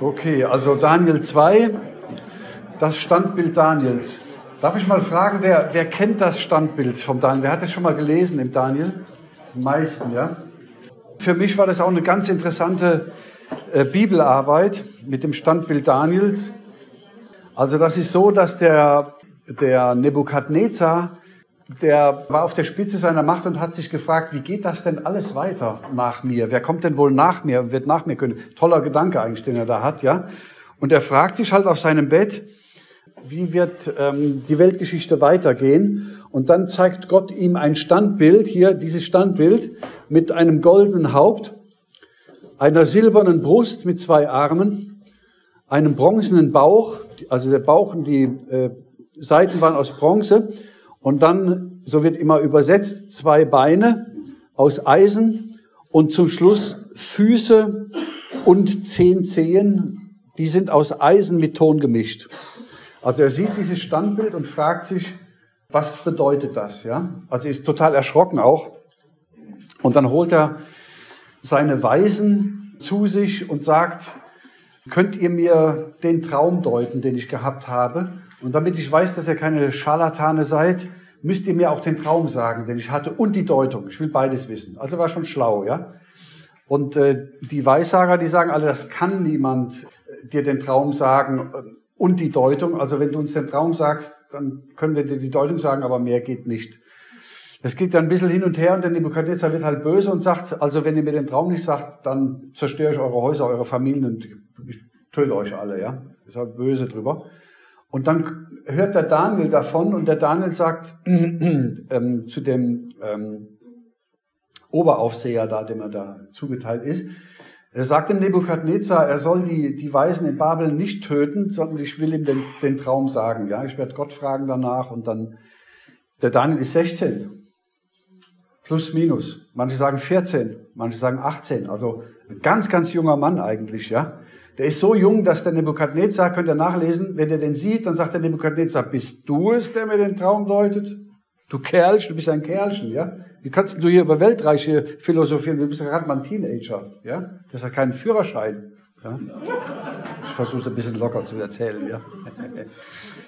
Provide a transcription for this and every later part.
Okay, also Daniel 2, das Standbild Daniels. Darf ich mal fragen, wer, wer kennt das Standbild vom Daniel? Wer hat das schon mal gelesen im Daniel? Die meisten, ja? Für mich war das auch eine ganz interessante äh, Bibelarbeit mit dem Standbild Daniels. Also das ist so, dass der, der Nebukadnezar, der war auf der Spitze seiner Macht und hat sich gefragt, wie geht das denn alles weiter nach mir? Wer kommt denn wohl nach mir, wird nach mir können? Toller Gedanke eigentlich, den er da hat, ja? Und er fragt sich halt auf seinem Bett, wie wird ähm, die Weltgeschichte weitergehen? Und dann zeigt Gott ihm ein Standbild, hier dieses Standbild mit einem goldenen Haupt, einer silbernen Brust mit zwei Armen, einem bronzenen Bauch, also der Bauch und die äh, Seiten waren aus Bronze, und dann, so wird immer übersetzt, zwei Beine aus Eisen und zum Schluss Füße und zehn Zehen, die sind aus Eisen mit Ton gemischt. Also er sieht dieses Standbild und fragt sich, was bedeutet das? Ja? Also ist total erschrocken auch. Und dann holt er seine Weisen zu sich und sagt, könnt ihr mir den Traum deuten, den ich gehabt habe? Und damit ich weiß, dass ihr keine Scharlatane seid, müsst ihr mir auch den Traum sagen, den ich hatte und die Deutung. Ich will beides wissen. Also war schon schlau, ja. Und äh, die Weissager, die sagen alle, das kann niemand äh, dir den Traum sagen äh, und die Deutung. Also wenn du uns den Traum sagst, dann können wir dir die Deutung sagen, aber mehr geht nicht. Das geht dann ein bisschen hin und her und der Nebukadnezar wird halt böse und sagt, also wenn ihr mir den Traum nicht sagt, dann zerstöre ich eure Häuser, eure Familien und ich töte euch alle, ja. Ist halt böse drüber. Und dann hört der Daniel davon und der Daniel sagt ähm, zu dem ähm, Oberaufseher da, dem er da zugeteilt ist, er sagt dem Nebukadnezar, er soll die, die Weisen in Babel nicht töten, sondern ich will ihm den, den Traum sagen. Ja, ich werde Gott fragen danach und dann, der Daniel ist 16. Plus, minus. Manche sagen 14, manche sagen 18. Also ein ganz, ganz junger Mann eigentlich, ja. Der ist so jung, dass der Nebukadnezar, könnt ihr nachlesen, wenn er den sieht, dann sagt der Nebukadnezar, bist du es, der mir den Traum deutet? Du Kerlchen, du bist ein Kerlchen, ja? Wie kannst du hier über Weltreiche philosophieren? Du bist gerade mal ein Teenager, ja? Du hast ja keinen Führerschein. Ja? Ich versuche es ein bisschen locker zu erzählen, ja?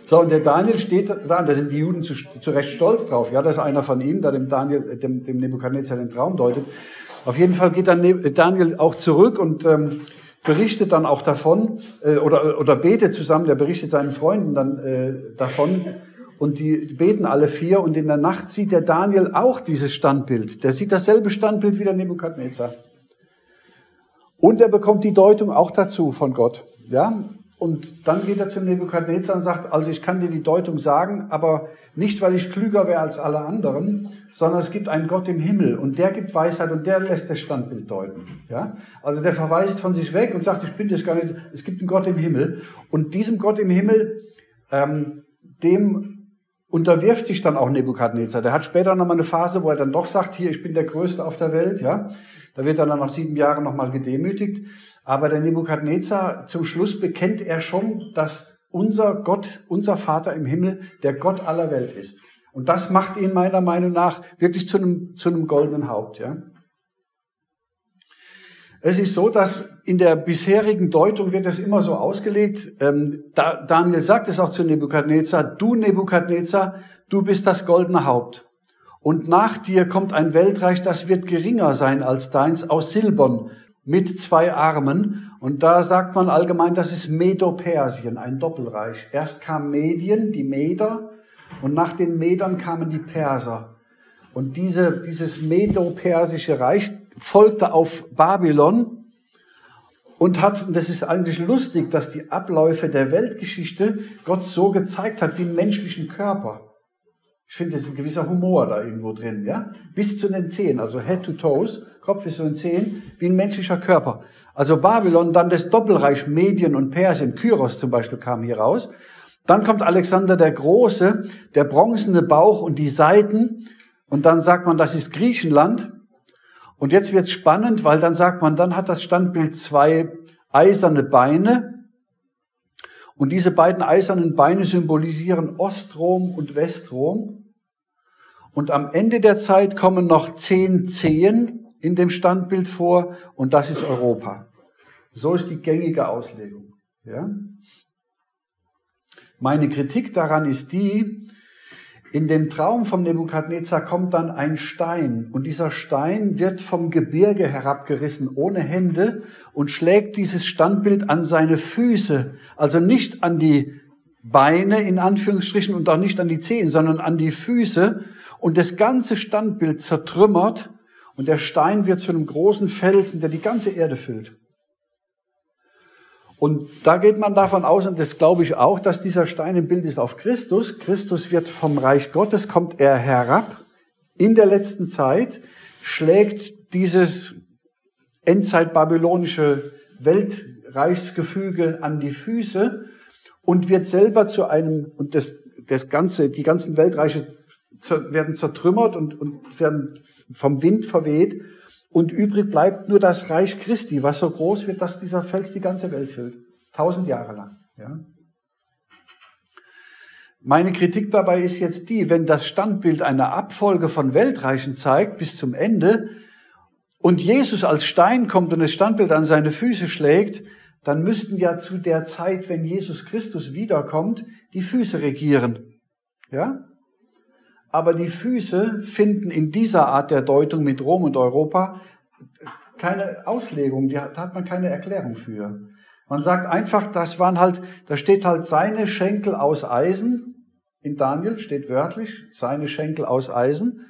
So, und der Daniel steht da, da sind die Juden zu, zu Recht stolz drauf, ja? Das ist einer von ihnen, der dem Daniel, dem, dem Nebukadnezar den Traum deutet. Auf jeden Fall geht dann ne-, Daniel auch zurück und ähm, berichtet dann auch davon äh, oder, oder betet zusammen, der berichtet seinen Freunden dann äh, davon und die beten alle vier und in der Nacht sieht der Daniel auch dieses Standbild. Der sieht dasselbe Standbild wie der Nebukadnezar. Und er bekommt die Deutung auch dazu von Gott. Ja? Und dann geht er zum Nebukadnezar und sagt, also ich kann dir die Deutung sagen, aber nicht, weil ich klüger wäre als alle anderen, sondern es gibt einen Gott im Himmel und der gibt Weisheit und der lässt das Standbild deuten. Ja? Also der verweist von sich weg und sagt, ich bin das gar nicht, es gibt einen Gott im Himmel. Und diesem Gott im Himmel, ähm, dem unterwirft sich dann auch Nebukadnezar. Der hat später nochmal eine Phase, wo er dann doch sagt, hier, ich bin der Größte auf der Welt, ja. Da wird er dann nach sieben Jahren nochmal gedemütigt. Aber der Nebukadnezar, zum Schluss bekennt er schon, dass unser Gott, unser Vater im Himmel, der Gott aller Welt ist. Und das macht ihn meiner Meinung nach wirklich zu einem, zu einem goldenen Haupt, ja. Es ist so, dass in der bisherigen Deutung wird es immer so ausgelegt. Ähm, da, Daniel sagt es auch zu Nebukadnezar, du Nebukadnezar, du bist das goldene Haupt. Und nach dir kommt ein Weltreich, das wird geringer sein als deins, aus Silbern, mit zwei Armen. Und da sagt man allgemein, das ist Medo-Persien, ein Doppelreich. Erst kam Medien, die Meder, und nach den Medern kamen die Perser. Und diese, dieses Medo-Persische Reich folgte auf Babylon und hat, und das ist eigentlich lustig, dass die Abläufe der Weltgeschichte Gott so gezeigt hat wie einen menschlichen Körper. Ich finde, es ist ein gewisser Humor da irgendwo drin, ja? Bis zu den Zehen, also Head to Toes, Kopf bis zu den Zehen, wie ein menschlicher Körper. Also Babylon, dann das Doppelreich Medien und Persien, Kyros zum Beispiel kam hier raus. Dann kommt Alexander der Große, der bronzene Bauch und die Seiten. Und dann sagt man, das ist Griechenland. Und jetzt wird's spannend, weil dann sagt man, dann hat das Standbild zwei eiserne Beine. Und diese beiden eisernen Beine symbolisieren Ostrom und Westrom. Und am Ende der Zeit kommen noch zehn Zehen in dem Standbild vor und das ist Europa. So ist die gängige Auslegung. Ja? Meine Kritik daran ist die, in dem Traum vom Nebukadnezar kommt dann ein Stein und dieser Stein wird vom Gebirge herabgerissen ohne Hände und schlägt dieses Standbild an seine Füße, also nicht an die Beine in Anführungsstrichen und auch nicht an die Zehen, sondern an die Füße und das ganze Standbild zertrümmert und der Stein wird zu einem großen Felsen, der die ganze Erde füllt. Und da geht man davon aus, und das glaube ich auch, dass dieser Stein im Bild ist auf Christus. Christus wird vom Reich Gottes, kommt er herab in der letzten Zeit, schlägt dieses Endzeit-babylonische Weltreichsgefüge an die Füße und wird selber zu einem, und das, das ganze, die ganzen Weltreiche werden zertrümmert und, und werden vom Wind verweht und übrig bleibt nur das Reich Christi, was so groß wird, dass dieser Fels die ganze Welt füllt. Tausend Jahre lang. Ja. Meine Kritik dabei ist jetzt die, wenn das Standbild eine Abfolge von Weltreichen zeigt bis zum Ende und Jesus als Stein kommt und das Standbild an seine Füße schlägt, dann müssten ja zu der Zeit, wenn Jesus Christus wiederkommt, die Füße regieren. Ja? Aber die Füße finden in dieser Art der Deutung mit Rom und Europa keine Auslegung, da hat man keine Erklärung für. Man sagt einfach, das waren halt, da steht halt seine Schenkel aus Eisen, in Daniel steht wörtlich, seine Schenkel aus Eisen.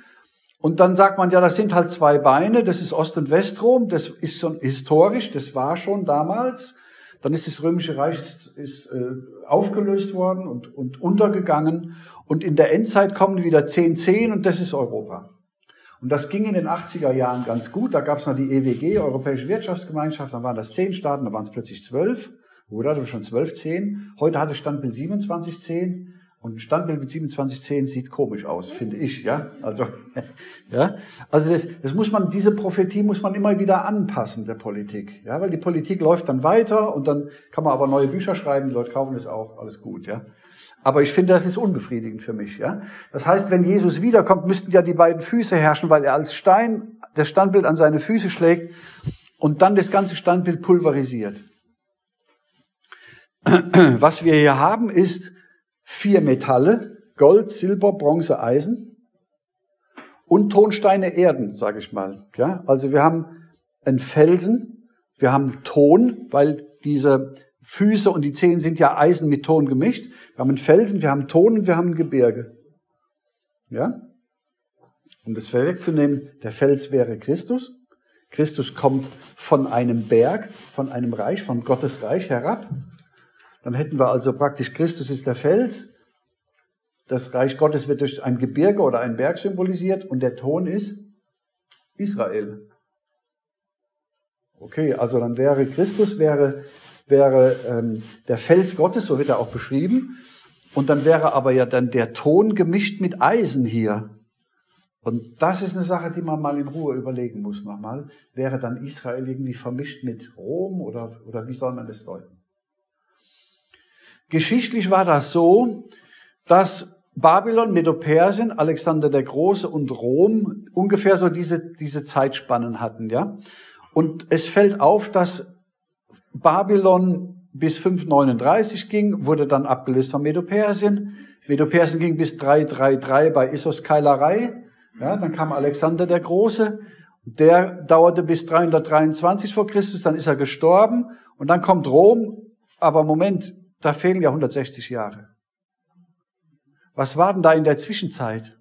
Und dann sagt man, ja, das sind halt zwei Beine, das ist Ost- und Westrom, das ist schon historisch, das war schon damals. Dann ist das Römische Reich ist, ist, äh, aufgelöst worden und, und untergegangen. Und in der Endzeit kommen wieder 10, 10 und das ist Europa. Und das ging in den 80er Jahren ganz gut. Da gab es noch die EWG, Europäische Wirtschaftsgemeinschaft, dann waren das 10 Staaten, da waren es plötzlich 12. Oder? Schon 12, 10. Heute hatte Standbild 27, 10. Und ein Standbild mit 2710 sieht komisch aus, finde ich, ja. Also, ja. Also das, das muss man, diese Prophetie muss man immer wieder anpassen der Politik, ja, weil die Politik läuft dann weiter und dann kann man aber neue Bücher schreiben, die Leute kaufen das auch, alles gut, ja. Aber ich finde, das ist unbefriedigend für mich, ja. Das heißt, wenn Jesus wiederkommt, müssten ja die beiden Füße herrschen, weil er als Stein das Standbild an seine Füße schlägt und dann das ganze Standbild pulverisiert. Was wir hier haben, ist vier Metalle, Gold, Silber, Bronze, Eisen und Tonsteine Erden, sage ich mal. Ja, also wir haben einen Felsen, wir haben Ton, weil diese Füße und die Zehen sind ja Eisen mit Ton gemischt. Wir haben einen Felsen, wir haben Ton und wir haben ein Gebirge. Ja? Um das vorwegzunehmen, der Fels wäre Christus. Christus kommt von einem Berg, von einem Reich, von Gottes Reich herab. Dann hätten wir also praktisch, Christus ist der Fels, das Reich Gottes wird durch ein Gebirge oder einen Berg symbolisiert und der Ton ist Israel. Okay, also dann wäre Christus wäre, wäre ähm, der Fels Gottes, so wird er auch beschrieben. Und dann wäre aber ja dann der Ton gemischt mit Eisen hier. Und das ist eine Sache, die man mal in Ruhe überlegen muss nochmal. Wäre dann Israel irgendwie vermischt mit Rom oder, oder wie soll man das deuten? Geschichtlich war das so, dass Babylon, Medo-Persien, Alexander der Große und Rom ungefähr so diese, diese Zeitspannen hatten, ja. Und es fällt auf, dass Babylon bis 539 ging, wurde dann abgelöst von Medo-Persien. Medo-Persien ging bis 333 bei Issos Keilerei. Ja, dann kam Alexander der Große. Der dauerte bis 323 vor Christus, dann ist er gestorben. Und dann kommt Rom. Aber Moment, da fehlen ja 160 Jahre. Was war denn da in der Zwischenzeit?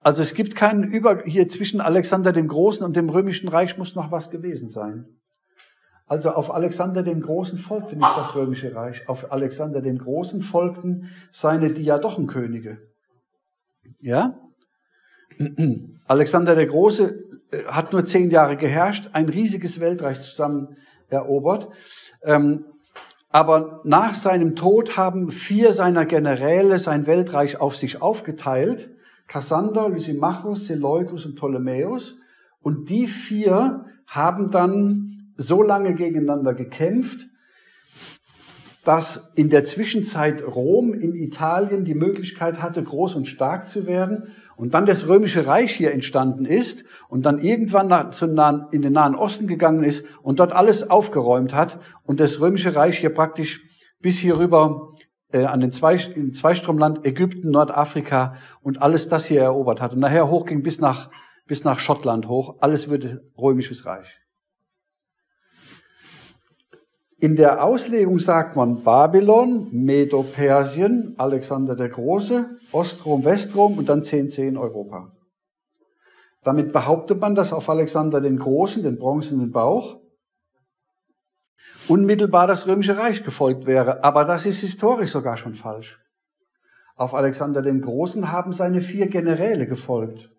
Also es gibt keinen Über, hier zwischen Alexander dem Großen und dem Römischen Reich muss noch was gewesen sein. Also auf Alexander den Großen folgte nicht das Römische Reich. Auf Alexander den Großen folgten seine Diadochenkönige. Ja? Alexander der Große äh, hat nur zehn Jahre geherrscht, ein riesiges Weltreich zusammen erobert. Ähm, aber nach seinem Tod haben vier seiner Generäle sein Weltreich auf sich aufgeteilt. Kassander, Lysimachus, Seleucus und Ptolemäus. Und die vier haben dann so lange gegeneinander gekämpft, dass in der Zwischenzeit Rom in Italien die Möglichkeit hatte, groß und stark zu werden. Und dann das römische Reich hier entstanden ist und dann irgendwann in den Nahen Osten gegangen ist und dort alles aufgeräumt hat und das römische Reich hier praktisch bis hier rüber äh, an den Zwei, Zweistromland, Ägypten, Nordafrika und alles das hier erobert hat und nachher hochging bis nach, bis nach Schottland hoch. Alles würde römisches Reich. In der Auslegung sagt man Babylon, Medo-Persien, Alexander der Große, Ostrom, Westrom und dann 1010 Europa. Damit behauptet man, dass auf Alexander den Großen, den bronzenen Bauch, unmittelbar das Römische Reich gefolgt wäre. Aber das ist historisch sogar schon falsch. Auf Alexander den Großen haben seine vier Generäle gefolgt.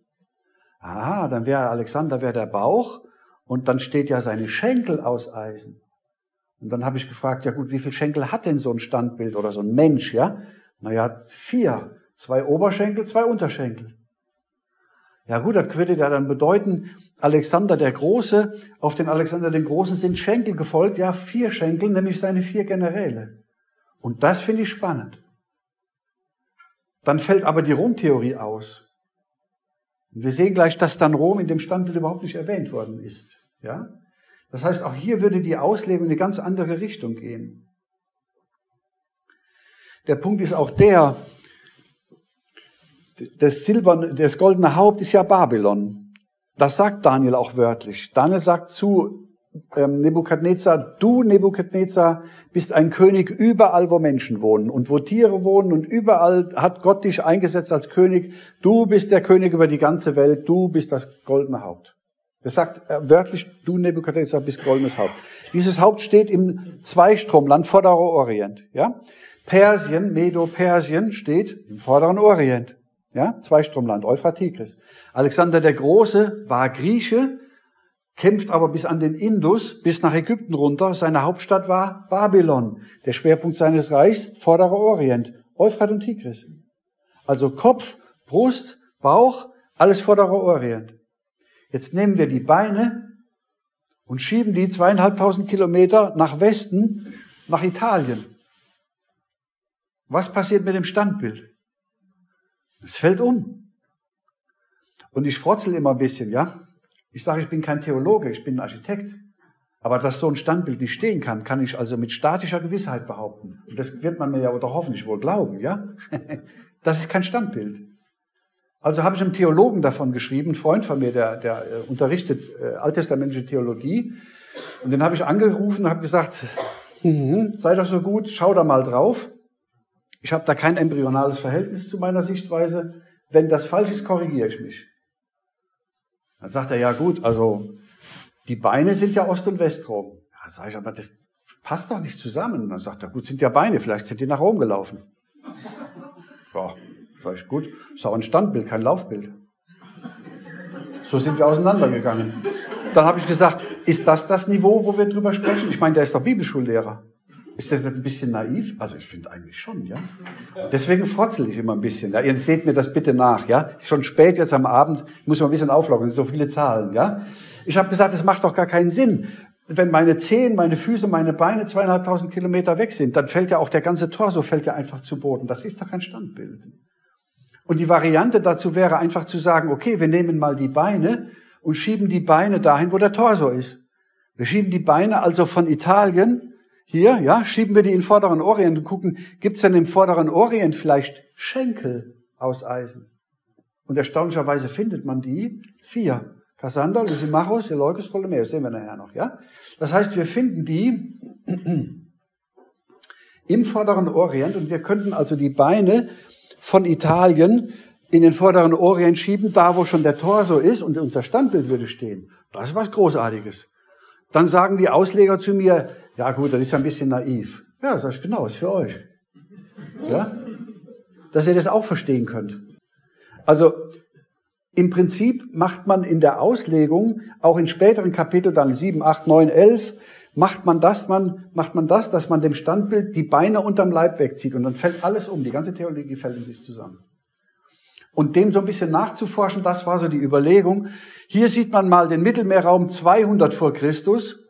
Aha, dann wäre Alexander wäre der Bauch und dann steht ja seine Schenkel aus Eisen. Und dann habe ich gefragt, ja gut, wie viel Schenkel hat denn so ein Standbild oder so ein Mensch, ja? Naja, vier. Zwei Oberschenkel, zwei Unterschenkel. Ja gut, das würde ja dann bedeuten, Alexander der Große, auf den Alexander den Großen sind Schenkel gefolgt, ja, vier Schenkel, nämlich seine vier Generäle. Und das finde ich spannend. Dann fällt aber die Rom-Theorie aus. Und wir sehen gleich, dass dann Rom in dem Standbild überhaupt nicht erwähnt worden ist. Ja? Das heißt, auch hier würde die Auslegung in eine ganz andere Richtung gehen. Der Punkt ist auch der, das silberne, das goldene Haupt ist ja Babylon. Das sagt Daniel auch wörtlich. Daniel sagt zu ähm, Nebukadnezar, du Nebukadnezar bist ein König überall, wo Menschen wohnen und wo Tiere wohnen und überall hat Gott dich eingesetzt als König. Du bist der König über die ganze Welt, du bist das goldene Haupt. Das sagt äh, wörtlich, du Nebukadnezar bist goldenes Haupt. Dieses Haupt steht im Zweistromland, Vorderer Orient. Ja? Persien, Medo-Persien steht im Vorderen Orient. Ja? Zweistromland, Euphrat Tigris. Alexander der Große war Grieche, kämpft aber bis an den Indus, bis nach Ägypten runter. Seine Hauptstadt war Babylon. Der Schwerpunkt seines Reichs, Vorderer Orient, Euphrat und Tigris. Also Kopf, Brust, Bauch, alles Vorderer Orient. Jetzt nehmen wir die Beine und schieben die zweieinhalbtausend Kilometer nach Westen, nach Italien. Was passiert mit dem Standbild? Es fällt um. Und ich frotzel immer ein bisschen, ja? Ich sage, ich bin kein Theologe, ich bin ein Architekt. Aber dass so ein Standbild nicht stehen kann, kann ich also mit statischer Gewissheit behaupten. Und das wird man mir ja oder hoffentlich wohl glauben, ja? Das ist kein Standbild. Also habe ich einem Theologen davon geschrieben, ein Freund von mir, der, der äh, unterrichtet äh, alttestamentische Theologie. Und den habe ich angerufen und habe gesagt, mhm, sei doch so gut, schau da mal drauf. Ich habe da kein embryonales Verhältnis zu meiner Sichtweise. Wenn das falsch ist, korrigiere ich mich. Dann sagt er, ja gut, also die Beine sind ja Ost- und Westrom. Ja, sage ich, aber das passt doch nicht zusammen. Dann sagt er, gut, sind ja Beine, vielleicht sind die nach Rom gelaufen. Ja, Sag ich, gut, ist auch ein Standbild, kein Laufbild. So sind wir auseinandergegangen. Dann habe ich gesagt, ist das das Niveau, wo wir drüber sprechen? Ich meine, der ist doch Bibelschullehrer. Ist das ein bisschen naiv? Also ich finde eigentlich schon, ja. Deswegen frotzel ich immer ein bisschen. Ja? Ihr seht mir das bitte nach, ja. Ist schon spät jetzt am Abend, ich muss mal ein bisschen auflockern, es sind so viele Zahlen, ja. Ich habe gesagt, es macht doch gar keinen Sinn. Wenn meine Zehen, meine Füße, meine Beine zweieinhalbtausend Kilometer weg sind, dann fällt ja auch der ganze Torso fällt ja einfach zu Boden. Das ist doch kein Standbild. Und die Variante dazu wäre einfach zu sagen, okay, wir nehmen mal die Beine und schieben die Beine dahin, wo der Torso ist. Wir schieben die Beine also von Italien hier, ja, schieben wir die in Vorderen Orient und gucken, gibt's denn im Vorderen Orient vielleicht Schenkel aus Eisen? Und erstaunlicherweise findet man die vier. Cassander, Lysimachus, Seleucus, Ptolemäus, sehen wir nachher noch, ja? Das heißt, wir finden die im Vorderen Orient und wir könnten also die Beine von Italien in den vorderen Orient schieben, da wo schon der Torso ist und unser Standbild würde stehen. Das ist was Großartiges. Dann sagen die Ausleger zu mir, ja gut, das ist ein bisschen naiv. Ja, sag ich, genau, ist für euch. Ja? Dass ihr das auch verstehen könnt. Also, im Prinzip macht man in der Auslegung, auch in späteren Kapiteln, dann 7, 8, 9, 11, macht man das, man, macht man das, dass man dem Standbild die Beine unterm Leib wegzieht und dann fällt alles um. Die ganze Theologie fällt in sich zusammen. Und dem so ein bisschen nachzuforschen, das war so die Überlegung. Hier sieht man mal den Mittelmeerraum 200 vor Christus.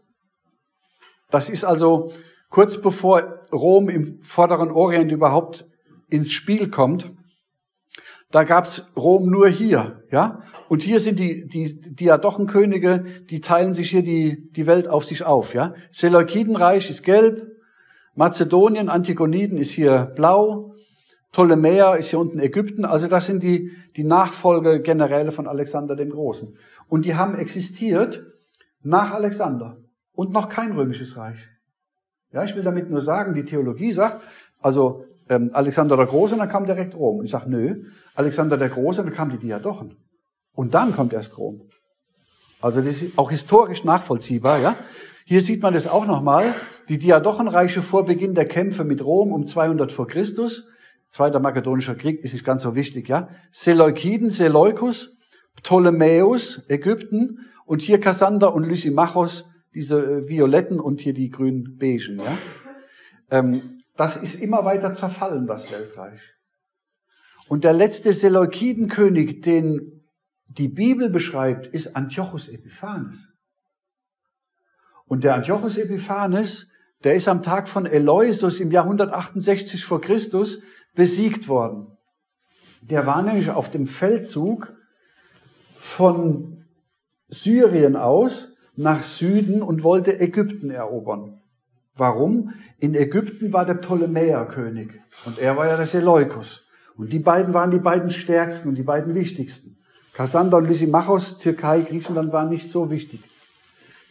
Das ist also kurz bevor Rom im vorderen Orient überhaupt ins Spiel kommt. Da gab's Rom nur hier, ja. Und hier sind die, die Diadochenkönige, die teilen sich hier die, die Welt auf sich auf, ja. Seleukidenreich ist gelb, Mazedonien, Antigoniden ist hier blau, Ptolemäer ist hier unten Ägypten. Also das sind die, die Nachfolgegeneräle von Alexander dem Großen. Und die haben existiert nach Alexander und noch kein römisches Reich. Ja, ich will damit nur sagen, die Theologie sagt, also ähm, Alexander der Große, und dann kam direkt Rom. Und ich sage, nö, Alexander der Große, dann kamen die Diadochen. Und dann kommt erst Rom. Also das ist auch historisch nachvollziehbar, ja. Hier sieht man das auch nochmal. Die Diadochenreiche vor Beginn der Kämpfe mit Rom um 200 vor Christus. Zweiter Makedonischer Krieg ist nicht ganz so wichtig, ja. Seleukiden, Seleukus, Ptolemäus, Ägypten und hier Kassander und Lysimachos, diese äh, violetten und hier die grün beigen, ja. Ähm, das ist immer weiter zerfallen, das Weltreich. Und der letzte Seleukidenkönig, den die Bibel beschreibt, ist Antiochus Epiphanes. Und der Antiochus Epiphanes, der ist am Tag von Eleusus im Jahr 168 vor Christus besiegt worden. Der war nämlich auf dem Feldzug von Syrien aus nach Süden und wollte Ägypten erobern. Warum? In Ägypten war der Ptolemäerkönig und er war ja der Seleukus. Und die beiden waren die beiden stärksten und die beiden wichtigsten. Kassander und Lysimachos, Türkei, Griechenland waren nicht so wichtig.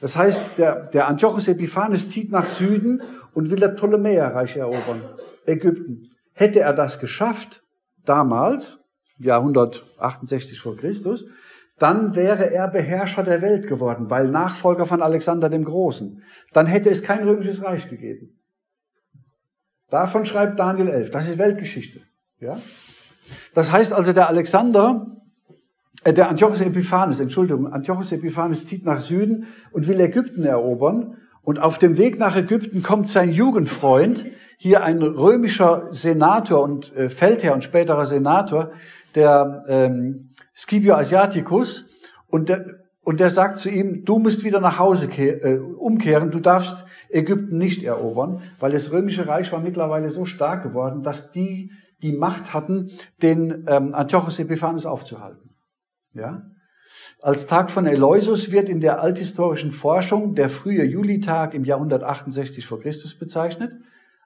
Das heißt, der, der Antiochus Epiphanes zieht nach Süden und will das Ptolemäerreich erobern, Ägypten. Hätte er das geschafft, damals, Jahr 168 vor Christus, dann wäre er Beherrscher der Welt geworden, weil Nachfolger von Alexander dem Großen. Dann hätte es kein römisches Reich gegeben. Davon schreibt Daniel 11. Das ist Weltgeschichte. Ja? Das heißt also, der Alexander, äh, der Antiochus Epiphanes, Entschuldigung, Antiochus Epiphanes zieht nach Süden und will Ägypten erobern. Und auf dem Weg nach Ägypten kommt sein Jugendfreund, hier ein römischer Senator und äh, Feldherr und späterer Senator, der ähm, Scipio Asiaticus, und der, und der sagt zu ihm, du musst wieder nach Hause äh, umkehren, du darfst Ägypten nicht erobern, weil das römische Reich war mittlerweile so stark geworden, dass die die Macht hatten, den ähm, Antiochus Epiphanes aufzuhalten. Ja? Als Tag von Eleusus wird in der althistorischen Forschung der frühe Julitag im Jahr 168 vor Christus bezeichnet,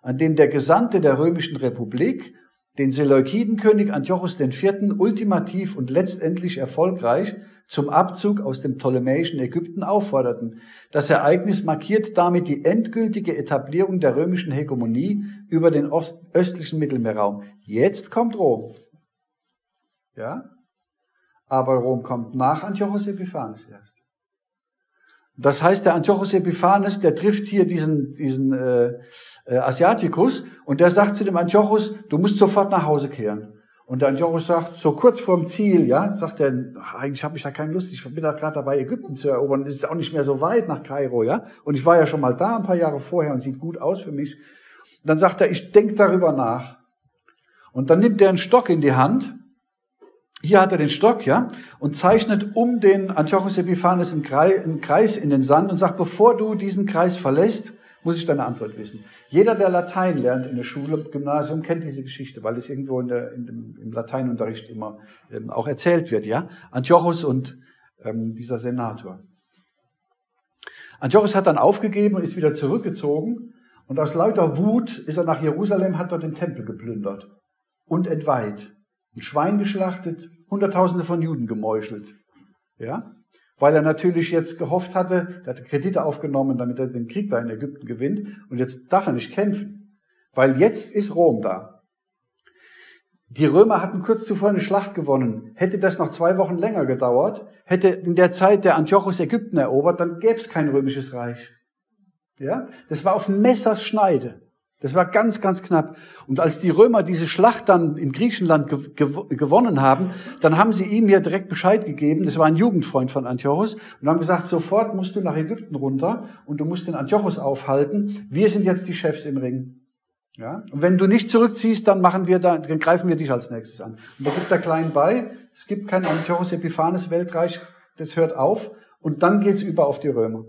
an dem der Gesandte der römischen Republik den Seleukidenkönig Antiochus IV. ultimativ und letztendlich erfolgreich zum Abzug aus dem ptolemäischen Ägypten aufforderten. Das Ereignis markiert damit die endgültige Etablierung der römischen Hegemonie über den Ost östlichen Mittelmeerraum. Jetzt kommt Rom. Ja? Aber Rom kommt nach Antiochus Epiphanes erst. Das heißt, der Antiochus Epiphanes, der trifft hier diesen, diesen äh, äh, Asiatikus und der sagt zu dem Antiochus, du musst sofort nach Hause kehren. Und der Antiochus sagt, so kurz vorm Ziel, ja, sagt er, eigentlich habe ich ja keine Lust, ich bin da gerade dabei, Ägypten zu erobern, es ist auch nicht mehr so weit nach Kairo, ja. Und ich war ja schon mal da ein paar Jahre vorher und sieht gut aus für mich. Dann sagt er, ich denke darüber nach. Und dann nimmt er einen Stock in die Hand hier hat er den Stock, ja, und zeichnet um den Antiochus Epiphanes einen Kreis in den Sand und sagt, bevor du diesen Kreis verlässt, muss ich deine Antwort wissen. Jeder, der Latein lernt in der Schule, Gymnasium, kennt diese Geschichte, weil es irgendwo in der, in dem, im Lateinunterricht immer ähm, auch erzählt wird, ja. Antiochus und ähm, dieser Senator. Antiochus hat dann aufgegeben und ist wieder zurückgezogen und aus lauter Wut ist er nach Jerusalem, hat dort den Tempel geplündert und entweiht ein Schwein geschlachtet, Hunderttausende von Juden gemeuchelt. Ja? Weil er natürlich jetzt gehofft hatte, er hatte Kredite aufgenommen, damit er den Krieg da in Ägypten gewinnt. Und jetzt darf er nicht kämpfen. Weil jetzt ist Rom da. Die Römer hatten kurz zuvor eine Schlacht gewonnen. Hätte das noch zwei Wochen länger gedauert, hätte in der Zeit der Antiochus Ägypten erobert, dann gäbe es kein römisches Reich. Ja? Das war auf Messers Schneide. Das war ganz, ganz knapp. Und als die Römer diese Schlacht dann in Griechenland gew gewonnen haben, dann haben sie ihm ja direkt Bescheid gegeben. Das war ein Jugendfreund von Antiochus und haben gesagt, sofort musst du nach Ägypten runter und du musst den Antiochus aufhalten. Wir sind jetzt die Chefs im Ring. Ja? Und wenn du nicht zurückziehst, dann machen wir da, dann greifen wir dich als nächstes an. Und da gibt er klein bei. Es gibt kein Antiochus Epiphanes Weltreich. Das hört auf. Und dann geht's über auf die Römer.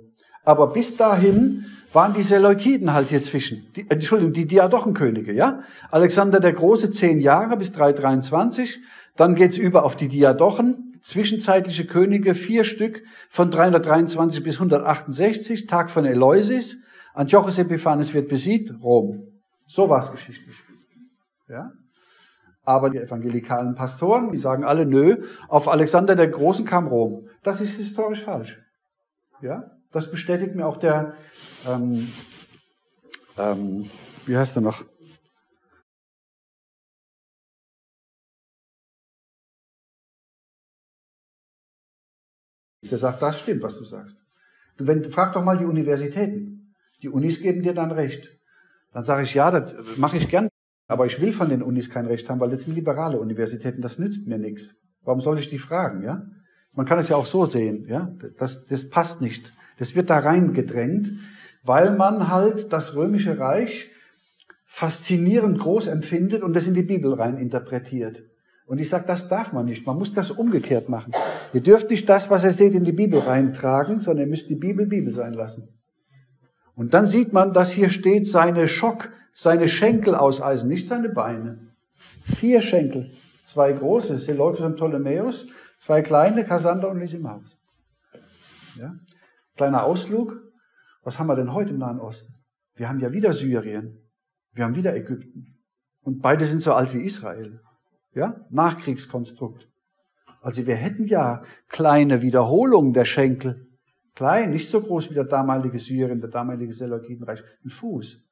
Aber bis dahin waren die Seleukiden halt hier zwischen. Die, Entschuldigung, die Diadochenkönige, ja? Alexander der Große zehn Jahre bis 323. Dann geht's über auf die Diadochen, zwischenzeitliche Könige, vier Stück von 323 bis 168, Tag von Eleusis. Antiochus Epiphanes wird besiegt, Rom. So war's geschichtlich. Ja? Aber die evangelikalen Pastoren, die sagen alle, nö, auf Alexander der Großen kam Rom. Das ist historisch falsch. Ja? Das bestätigt mir auch der, ähm, ähm, wie heißt er noch? Der sagt, das stimmt, was du sagst. Du, wenn, frag doch mal die Universitäten. Die Unis geben dir dann recht. Dann sage ich, ja, das mache ich gern, aber ich will von den Unis kein Recht haben, weil das sind liberale Universitäten, das nützt mir nichts. Warum soll ich die fragen, ja? Man kann es ja auch so sehen, ja? Das, das passt nicht. Das wird da reingedrängt, weil man halt das römische Reich faszinierend groß empfindet und das in die Bibel rein interpretiert. Und ich sage, das darf man nicht. Man muss das umgekehrt machen. Ihr dürft nicht das, was ihr seht, in die Bibel reintragen, sondern ihr müsst die Bibel Bibel sein lassen. Und dann sieht man, dass hier steht, seine Schock, seine Schenkel aus Eisen, nicht seine Beine. Vier Schenkel. Zwei große, Seleucus und Ptolemäus, zwei kleine, Kassander und Lysimaus. Ja? Kleiner Ausflug. Was haben wir denn heute im Nahen Osten? Wir haben ja wieder Syrien. Wir haben wieder Ägypten. Und beide sind so alt wie Israel. Ja? Nachkriegskonstrukt. Also wir hätten ja kleine Wiederholungen der Schenkel. Klein, nicht so groß wie der damalige Syrien, der damalige Seleukidenreich. Ein Fuß.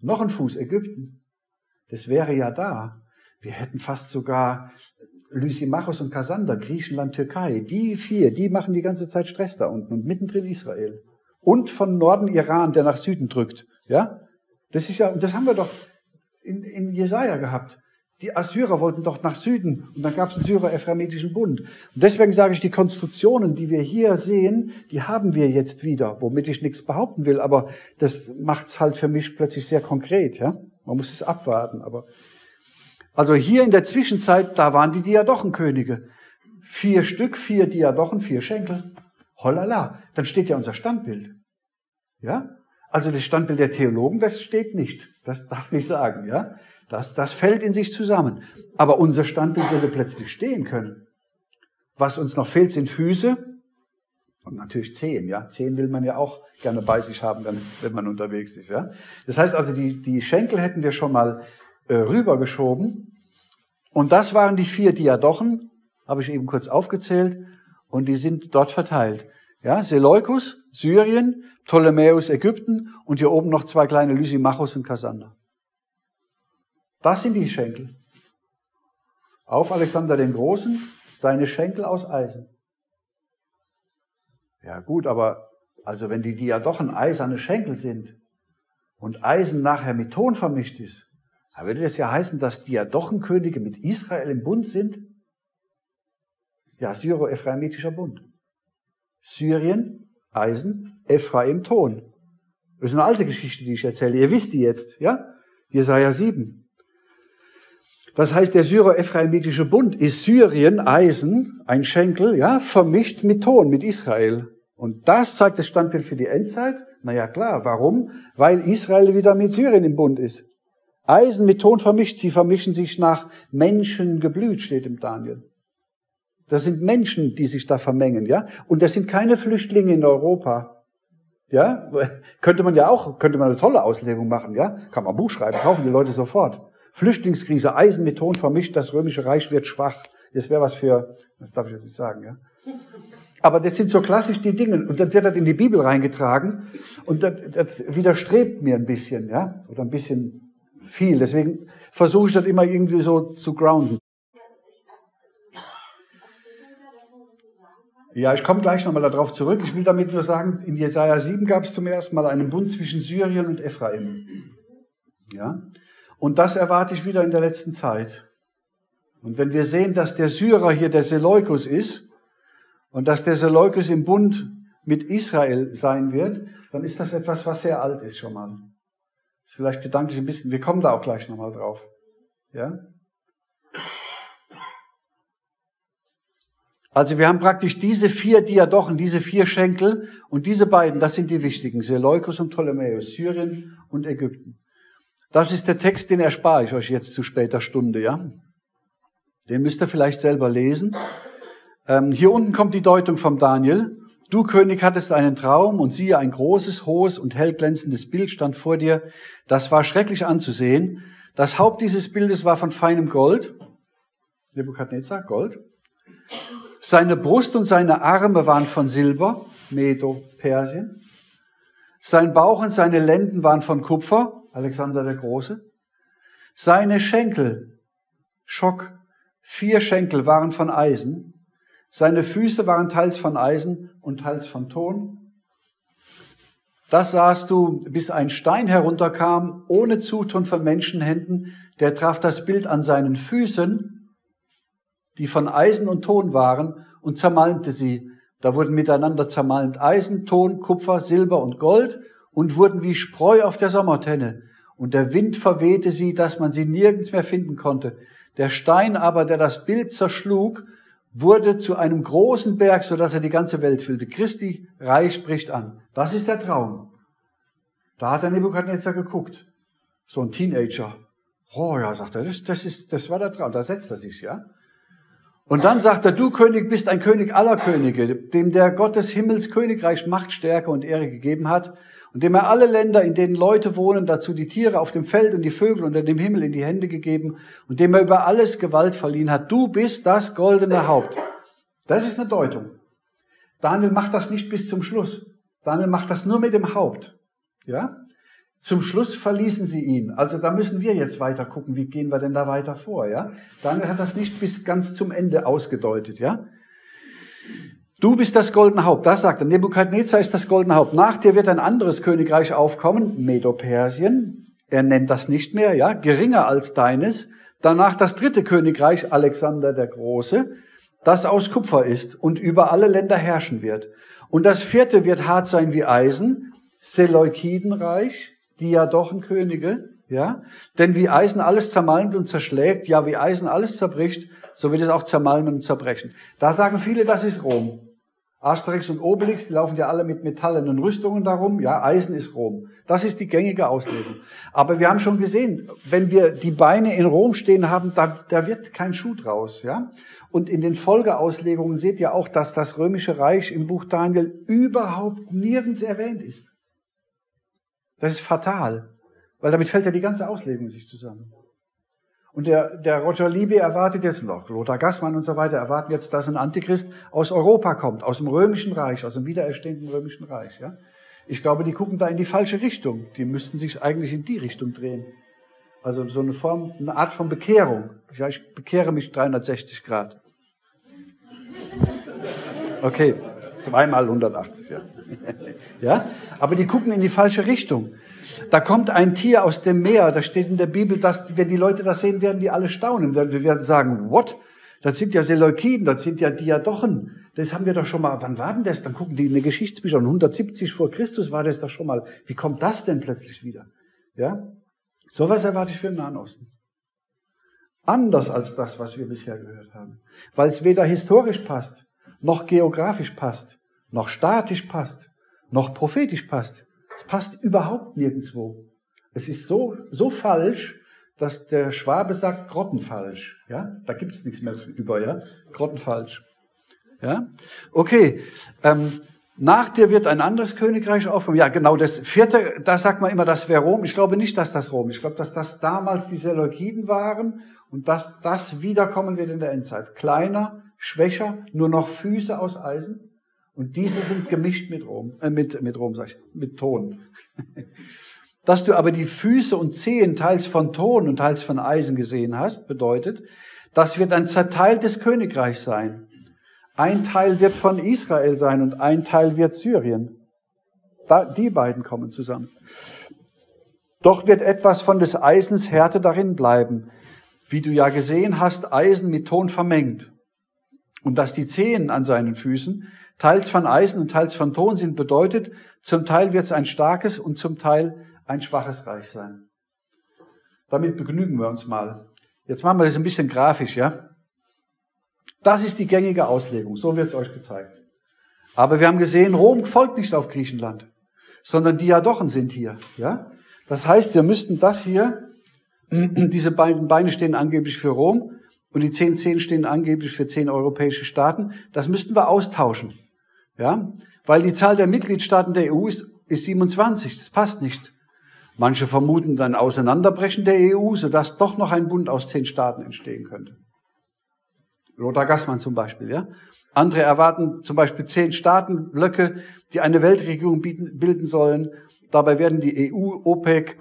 Noch ein Fuß, Ägypten. Das wäre ja da. Wir hätten fast sogar Lysimachos und Kassander, Griechenland, Türkei. Die vier, die machen die ganze Zeit Stress da unten und mittendrin Israel. Und von Norden Iran, der nach Süden drückt. Ja? Das ist ja, das haben wir doch in, in Jesaja gehabt. Die Assyrer wollten doch nach Süden und dann gab es den Syrer-Ephraemitischen Bund. Und deswegen sage ich, die Konstruktionen, die wir hier sehen, die haben wir jetzt wieder, womit ich nichts behaupten will, aber das macht's halt für mich plötzlich sehr konkret. Ja? Man muss es abwarten. Aber also hier in der Zwischenzeit, da waren die Diadochenkönige. Vier Stück, vier Diadochen, vier Schenkel. Hollala, dann steht ja unser Standbild. Ja? Also das Standbild der Theologen, das steht nicht. Das darf ich sagen, ja? Das, das fällt in sich zusammen. Aber unser Standbild würde plötzlich stehen können. Was uns noch fehlt, sind Füße und natürlich Zehen. Ja, Zehen will man ja auch gerne bei sich haben, wenn man unterwegs ist. Ja, das heißt also, die, die Schenkel hätten wir schon mal äh, rübergeschoben. Und das waren die vier Diadochen, habe ich eben kurz aufgezählt, und die sind dort verteilt. Ja, Seleukus, Syrien, Ptolemäus, Ägypten und hier oben noch zwei kleine Lysimachos und Kassander. Das sind die Schenkel. Auf Alexander den Großen, seine Schenkel aus Eisen. Ja gut, aber also wenn die Diadochen eiserne Schenkel sind und Eisen nachher mit Ton vermischt ist, dann würde das ja heißen, dass Diadochenkönige mit Israel im Bund sind? Ja, Syro-Ephraimitischer Bund. Syrien, Eisen, Ephraim, Ton. Das ist eine alte Geschichte, die ich erzähle. Ihr wisst die jetzt, ja? Jesaja 7. Das heißt, der Syro-Ephraimitische Bund ist Syrien, Eisen, ein Schenkel, ja, vermischt mit Ton, mit Israel. Und das zeigt das Standbild für die Endzeit. Na ja, klar. Warum? Weil Israel wieder mit Syrien im Bund ist. Eisen mit Ton vermischt, sie vermischen sich nach Menschen geblüht, steht im Daniel. Das sind Menschen, die sich da vermengen, ja. Und das sind keine Flüchtlinge in Europa. Ja, könnte man ja auch, könnte man eine tolle Auslegung machen, ja. Kann man ein Buch schreiben, kaufen die Leute sofort. Flüchtlingskrise, Eisen mit Ton vermischt, das römische Reich wird schwach. Das wäre was für, das darf ich jetzt nicht sagen, ja. Aber das sind so klassisch die Dinge. Und dann wird das in die Bibel reingetragen. Und das, das widerstrebt mir ein bisschen, ja. Oder ein bisschen viel. Deswegen versuche ich das immer irgendwie so zu grounden. Ja, ich komme gleich nochmal darauf zurück. Ich will damit nur sagen, in Jesaja 7 gab es zum ersten Mal einen Bund zwischen Syrien und Ephraim. Ja? Und das erwarte ich wieder in der letzten Zeit. Und wenn wir sehen, dass der Syrer hier der Seleukus ist und dass der Seleukus im Bund mit Israel sein wird, dann ist das etwas, was sehr alt ist schon mal. Ist vielleicht gedanklich ein bisschen, wir kommen da auch gleich nochmal drauf. Ja? Also wir haben praktisch diese vier Diadochen, diese vier Schenkel und diese beiden, das sind die wichtigen, Seleukus und Ptolemäus, Syrien und Ägypten. Das ist der Text, den erspare ich euch jetzt zu später Stunde, ja? Den müsst ihr vielleicht selber lesen. Ähm, hier unten kommt die Deutung vom Daniel. Du König hattest einen Traum und siehe, ein großes, hohes und hellglänzendes Bild stand vor dir. Das war schrecklich anzusehen. Das Haupt dieses Bildes war von feinem Gold. Nebukadnezar, Gold. Seine Brust und seine Arme waren von Silber, Medo, Persien. Sein Bauch und seine Lenden waren von Kupfer, Alexander der Große. Seine Schenkel, Schock, vier Schenkel waren von Eisen. Seine Füße waren teils von Eisen und teils von Ton. Das sahst du, bis ein Stein herunterkam, ohne Zutun von Menschenhänden, der traf das Bild an seinen Füßen, die von Eisen und Ton waren, und zermalmte sie. Da wurden miteinander zermalmt Eisen, Ton, Kupfer, Silber und Gold und wurden wie Spreu auf der Sommertenne. Und der Wind verwehte sie, dass man sie nirgends mehr finden konnte. Der Stein aber, der das Bild zerschlug, wurde zu einem großen Berg, so dass er die ganze Welt füllte. Christi Reich bricht an. Das ist der Traum. Da hat der Nebukadnezar geguckt. So ein Teenager. Oh ja, sagt er, das, das, ist, das war der Traum. Da setzt er sich, ja. Und dann sagt er, du König bist ein König aller Könige, dem der Gott des Himmels Königreich Macht, Stärke und Ehre gegeben hat und dem er alle Länder, in denen Leute wohnen, dazu die Tiere auf dem Feld und die Vögel unter dem Himmel in die Hände gegeben und dem er über alles Gewalt verliehen hat. Du bist das goldene Haupt. Das ist eine Deutung. Daniel macht das nicht bis zum Schluss. Daniel macht das nur mit dem Haupt. Ja? Zum Schluss verließen sie ihn. Also da müssen wir jetzt weiter gucken, wie gehen wir denn da weiter vor, ja? Daniel hat das nicht bis ganz zum Ende ausgedeutet, ja? Du bist das goldene Haupt. Das sagt er. Nebukadnezar ist das goldene Haupt. Nach dir wird ein anderes Königreich aufkommen, Medo-Persien. Er nennt das nicht mehr, ja, geringer als deines. Danach das dritte Königreich, Alexander der Große, das aus Kupfer ist und über alle Länder herrschen wird. Und das vierte wird hart sein wie Eisen, Seleukidenreich, Diadochenkönige, ja, denn wie Eisen alles zermalmt und zerschlägt, ja, wie Eisen alles zerbricht, so wird es auch zermalmen und zerbrechen. Da sagen viele, das ist Rom. Asterix und Obelix, die laufen ja alle mit metallenen Rüstungen darum. Ja, Eisen ist Rom. Das ist die gängige Auslegung. Aber wir haben schon gesehen, wenn wir die Beine in Rom stehen haben, da, da wird kein Schuh draus. Ja? Und in den Folgeauslegungen seht ihr auch, dass das römische Reich im Buch Daniel überhaupt nirgends erwähnt ist. Das ist fatal, weil damit fällt ja die ganze Auslegung sich zusammen. Und der, der Roger Libby erwartet jetzt noch, Lothar Gassmann und so weiter erwarten jetzt, dass ein Antichrist aus Europa kommt, aus dem römischen Reich, aus dem wiedererstehenden römischen Reich. Ja? Ich glaube, die gucken da in die falsche Richtung. Die müssten sich eigentlich in die Richtung drehen. Also so eine Form, eine Art von Bekehrung. Ja, ich bekehre mich 360 Grad. Okay, zweimal 180, ja. ja? Aber die gucken in die falsche Richtung. Da kommt ein Tier aus dem Meer, da steht in der Bibel, dass, wenn die Leute das sehen, werden die alle staunen. Wir werden sagen, what? Das sind ja Seleukiden, das sind ja Diadochen. Das haben wir doch schon mal, wann war denn das? Dann gucken die in die Geschichtsbücher, 170 vor Christus war das doch schon mal. Wie kommt das denn plötzlich wieder? Ja? Sowas erwarte ich für den Nahen Osten. Anders als das, was wir bisher gehört haben. Weil es weder historisch passt, noch geografisch passt, noch statisch passt, noch prophetisch passt. Es passt überhaupt nirgendwo. Es ist so, so falsch, dass der Schwabe sagt grottenfalsch. Ja, da gibt's nichts mehr drüber. Ja, grottenfalsch. Ja, okay. Ähm, nach dir wird ein anderes Königreich aufkommen. Ja, genau, das vierte, da sagt man immer, das wäre Rom. Ich glaube nicht, dass das Rom. Ich glaube, dass das damals die Seleukiden waren und dass das wiederkommen wird in der Endzeit. Kleiner, schwächer, nur noch Füße aus Eisen. Und diese sind gemischt mit Rom, äh, mit, mit Rom, sag ich, mit Ton. Dass du aber die Füße und Zehen teils von Ton und teils von Eisen gesehen hast, bedeutet, das wird ein zerteiltes Königreich sein. Ein Teil wird von Israel sein und ein Teil wird Syrien. Da, die beiden kommen zusammen. Doch wird etwas von des Eisens Härte darin bleiben. Wie du ja gesehen hast, Eisen mit Ton vermengt. Und dass die Zehen an seinen Füßen teils von Eisen und teils von Ton sind, bedeutet, zum Teil wird es ein starkes und zum Teil ein schwaches Reich sein. Damit begnügen wir uns mal. Jetzt machen wir das ein bisschen grafisch, ja? Das ist die gängige Auslegung. So wird es euch gezeigt. Aber wir haben gesehen, Rom folgt nicht auf Griechenland, sondern Diadochen sind hier. Ja? Das heißt, wir müssten das hier, diese beiden Beine stehen angeblich für Rom und die zehn Zehen stehen angeblich für zehn europäische Staaten. Das müssten wir austauschen. Ja? Weil die Zahl der Mitgliedstaaten der EU ist, ist 27. Das passt nicht. Manche vermuten dann Auseinanderbrechen der EU, sodass doch noch ein Bund aus zehn Staaten entstehen könnte. Lothar Gassmann zum Beispiel, ja. Andere erwarten zum Beispiel zehn Staatenblöcke, die eine Weltregierung bieten, bilden sollen. Dabei werden die EU, OPEC,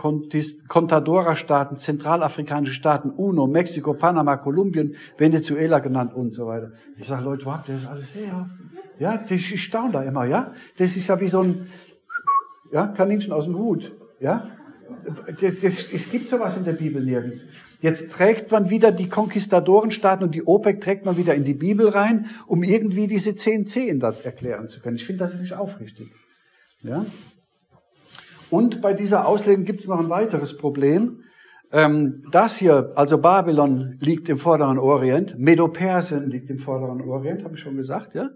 Contadora-Staaten, zentralafrikanische Staaten, UNO, Mexiko, Panama, Kolumbien, Venezuela genannt und so weiter. Ich sage, Leute, wo habt ihr das alles her? Ja, ich staune da immer, ja. Das ist ja wie so ein, ja, Kaninchen aus dem Hut, ja. Es gibt sowas in der Bibel nirgends. Jetzt trägt man wieder die Konquistadorenstaaten und die OPEC trägt man wieder in die Bibel rein, um irgendwie diese zehn Zehen da erklären zu können. Ich finde, das ist nicht aufrichtig. Ja? Und bei dieser Auslegung gibt es noch ein weiteres Problem. Ähm, das hier, also Babylon liegt im vorderen Orient, Medo-Persien liegt im vorderen Orient, habe ich schon gesagt, ja.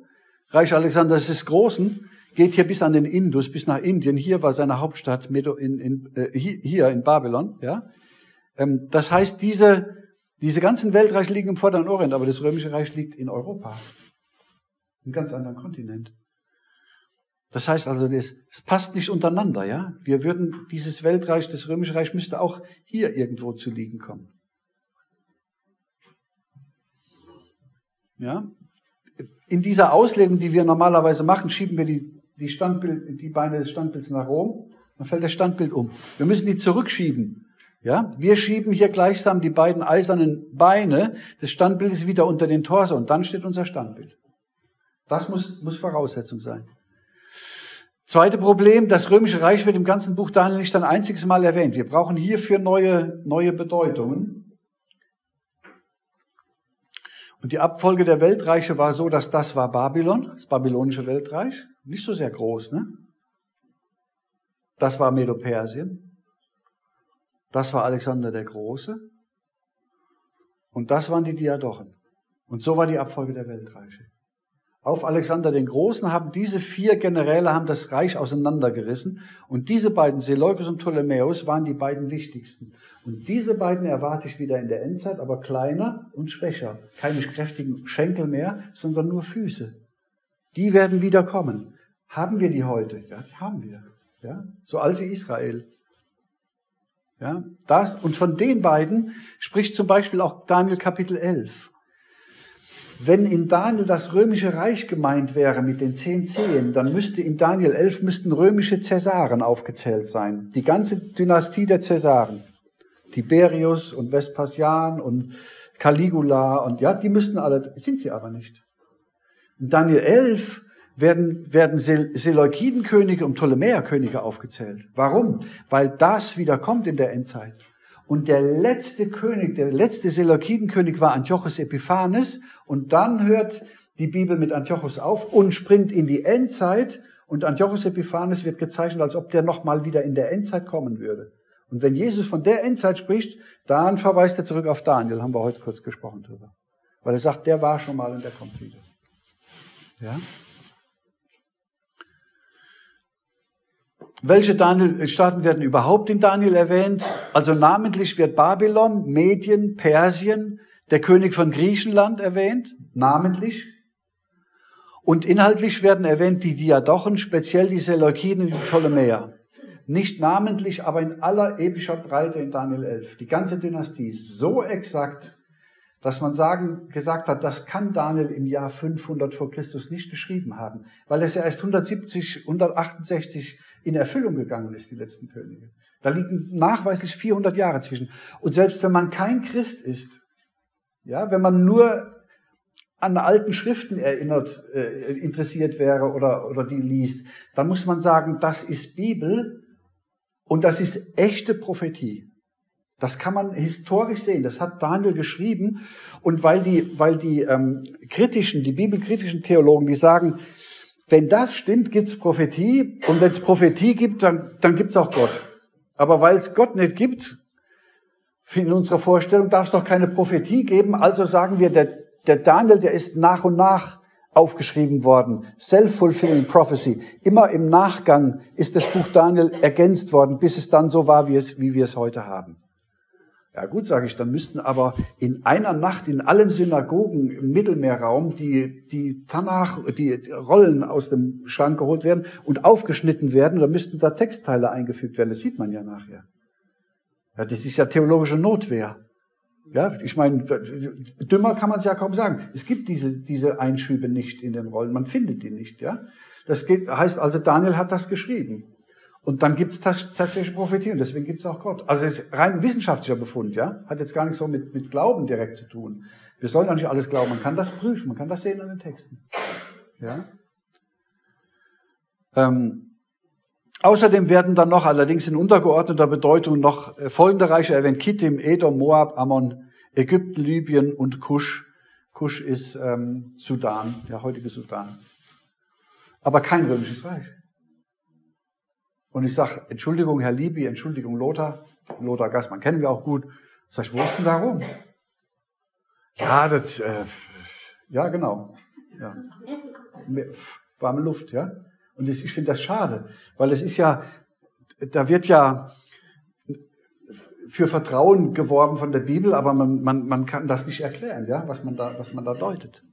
Reich Alexanders des Großen geht hier bis an den Indus, bis nach Indien. Hier war seine Hauptstadt Medo in, in, äh, hier in Babylon. Ja? Ähm, das heißt, diese, diese ganzen Weltreiche liegen im Vorderen Orient, aber das Römische Reich liegt in Europa. Einem ganz anderen Kontinent. Das heißt also, das passt nicht untereinander, ja. Wir würden, dieses Weltreich, das Römische Reich müsste auch hier irgendwo zu liegen kommen. Ja. In dieser Auslegung, die wir normalerweise machen, schieben wir die die, Standbild, die Beine des Standbilds nach Rom, dann fällt das Standbild um. Wir müssen die zurückschieben. Ja, wir schieben hier gleichsam die beiden eisernen Beine des Standbildes wieder unter den Torso und dann steht unser Standbild. Das muss, muss Voraussetzung sein. Zweite Problem, das Römische Reich wird im ganzen Buch Daniel nicht ein einziges Mal erwähnt. Wir brauchen hierfür neue, neue Bedeutungen. Und die Abfolge der Weltreiche war so, dass das war Babylon, das babylonische Weltreich. Nicht so sehr groß, ne? Das war Medo-Persien. Das war Alexander der Große. Und das waren die Diadochen. Und so war die Abfolge der Weltreiche. Auf Alexander den Großen haben diese vier Generäle haben das Reich auseinandergerissen. Und diese beiden, Seleukos und Ptolemäus, waren die beiden wichtigsten. Und diese beiden erwarte ich wieder in der Endzeit, aber kleiner und schwächer. Keine kräftigen Schenkel mehr, sondern nur Füße. Die werden wieder kommen. Haben wir die heute? Ja, die haben wir. Ja, so alt wie Israel. Ja, das, und von den beiden spricht zum Beispiel auch Daniel Kapitel 11. Wenn in Daniel das römische Reich gemeint wäre mit den zehn Zehen, dann müsste in Daniel 11 müssten römische Cäsaren aufgezählt sein. Die ganze Dynastie der Cäsaren. Tiberius und Vespasian und Caligula und ja, die müssten alle, sind sie aber nicht. In Daniel 11 werden, werden Seleukidenkönige und Ptolemäerkönige aufgezählt. Warum? Weil das wieder kommt in der Endzeit. Und der letzte König, der letzte Seleukidenkönig war Antiochus Epiphanes. Und dann hört die Bibel mit Antiochus auf und springt in die Endzeit. Und Antiochus Epiphanes wird gezeichnet, als ob der nochmal wieder in der Endzeit kommen würde. Und wenn Jesus von der Endzeit spricht, dann verweist er zurück auf Daniel, haben wir heute kurz gesprochen drüber. Weil er sagt, der war schon mal und der kommt wieder. Ja? Welche Daniel, Staaten werden überhaupt in Daniel erwähnt? Also namentlich wird Babylon, Medien, Persien, der König von Griechenland erwähnt, namentlich. Und inhaltlich werden erwähnt die Diadochen, speziell die Seleukiden und die Ptolemäer. Nicht namentlich, aber in aller epischer Breite in Daniel 11. Die ganze Dynastie ist so exakt, dass man sagen, gesagt hat, das kann Daniel im Jahr 500 vor Christus nicht geschrieben haben, weil es ja erst 170, 168 in Erfüllung gegangen ist, die letzten Könige. Da liegen nachweislich 400 Jahre zwischen. Und selbst wenn man kein Christ ist, ja, wenn man nur an alten Schriften erinnert, äh, interessiert wäre oder, oder die liest, dann muss man sagen, das ist Bibel und das ist echte Prophetie. Das kann man historisch sehen. Das hat Daniel geschrieben. Und weil die, weil die ähm, kritischen, die bibelkritischen Theologen, die sagen, wenn das stimmt, gibt's Prophetie. Und wenn es Prophetie gibt, dann, dann gibt's auch Gott. Aber weil es Gott nicht gibt, in unserer Vorstellung darf es doch keine Prophetie geben. Also sagen wir, der, der Daniel, der ist nach und nach aufgeschrieben worden. Self-fulfilling prophecy. Immer im Nachgang ist das Buch Daniel ergänzt worden, bis es dann so war, wie, es, wie wir es heute haben. Ja gut, sage ich, dann müssten aber in einer Nacht in allen Synagogen im Mittelmeerraum die, die Tanach, die Rollen aus dem Schrank geholt werden und aufgeschnitten werden. Da müssten da Textteile eingefügt werden. Das sieht man ja nachher. Ja, das ist ja theologische Notwehr. Ja, ich meine, dümmer kann man es ja kaum sagen. Es gibt diese, diese Einschübe nicht in den Rollen. Man findet die nicht, ja. Das geht, heißt also, Daniel hat das geschrieben. Und dann gibt es tatsächlich Prophetie und deswegen gibt es auch Gott. Also es ist rein wissenschaftlicher Befund, ja. Hat jetzt gar nicht so mit, mit Glauben direkt zu tun. Wir sollen ja nicht alles glauben. Man kann das prüfen, man kann das sehen an den Texten. Ja. Ähm, außerdem werden dann noch, allerdings in untergeordneter Bedeutung, noch äh, folgende Reiche erwähnt. Kittim, Edom, Moab, Ammon, Ägypten, Libyen und Kusch. Kusch ist ähm, Sudan, der heutige Sudan. Aber kein römisches Reich. Und ich sage, Entschuldigung, Herr Libi, Entschuldigung, Lothar. Lothar Gassmann kennen wir auch gut. Sag ich, wo ist denn da rum? Ja, das, äh, ja, genau. Ja. Warme Luft, ja. Und das, ich finde das schade, weil es ist ja, da wird ja für Vertrauen geworben von der Bibel, aber man, man, man kann das nicht erklären, ja, was man da, was man da deutet.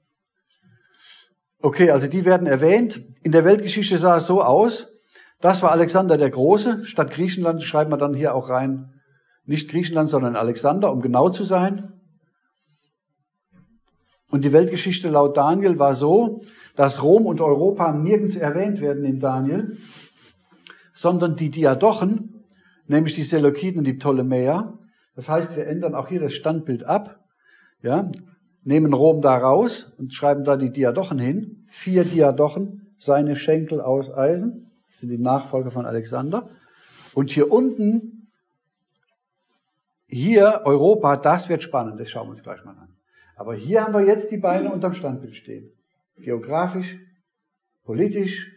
Okay, also die werden erwähnt. In der Weltgeschichte sah es so aus, das war Alexander der Große. Statt Griechenland schreiben wir dann hier auch rein, nicht Griechenland, sondern Alexander, um genau zu sein. Und die Weltgeschichte laut Daniel war so, dass Rom und Europa nirgends erwähnt werden in Daniel, sondern die Diadochen, nämlich die Seleukiden und die Ptolemäer. Das heißt, wir ändern auch hier das Standbild ab, ja, nehmen Rom da raus und schreiben da die Diadochen hin. Vier Diadochen, seine Schenkel aus Eisen sind die Nachfolger von Alexander. Und hier unten, hier Europa, das wird spannend, das schauen wir uns gleich mal an. Aber hier haben wir jetzt die Beine unterm Standbild stehen. Geografisch, politisch,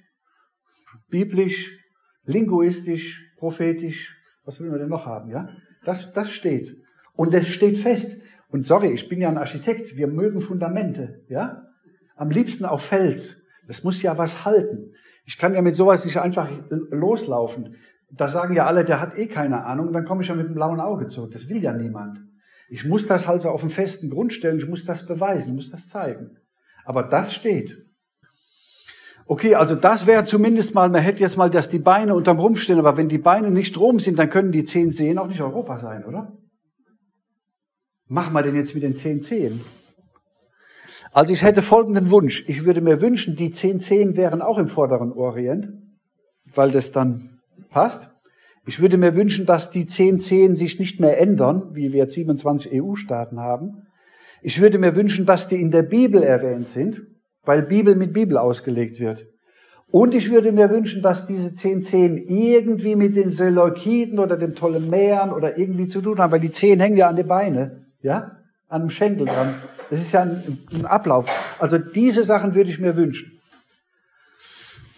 biblisch, linguistisch, prophetisch, was will man denn noch haben, ja? Das, das steht. Und es steht fest. Und sorry, ich bin ja ein Architekt, wir mögen Fundamente, ja? Am liebsten auf Fels. Das muss ja was halten. Ich kann ja mit sowas nicht einfach loslaufen. Da sagen ja alle, der hat eh keine Ahnung, dann komme ich ja mit dem blauen Auge zurück. Das will ja niemand. Ich muss das halt so auf einen festen Grund stellen, ich muss das beweisen, ich muss das zeigen. Aber das steht. Okay, also das wäre zumindest mal, man hätte jetzt mal, dass die Beine unterm Rumpf stehen, aber wenn die Beine nicht Rom sind, dann können die zehn Zehen auch nicht Europa sein, oder? Machen wir denn jetzt mit den zehn Zehen? Also ich hätte folgenden Wunsch. Ich würde mir wünschen, die zehn Zehen wären auch im vorderen Orient, weil das dann passt. Ich würde mir wünschen, dass die zehn Zehen sich nicht mehr ändern, wie wir jetzt 27 EU-Staaten haben. Ich würde mir wünschen, dass die in der Bibel erwähnt sind, weil Bibel mit Bibel ausgelegt wird. Und ich würde mir wünschen, dass diese zehn Zehen irgendwie mit den Seleukiden oder dem Ptolemäern oder irgendwie zu tun haben, weil die Zehen hängen ja an die Beine, ja, an dem Schenkel dran. Das ist ja ein, ein Ablauf. Also diese Sachen würde ich mir wünschen.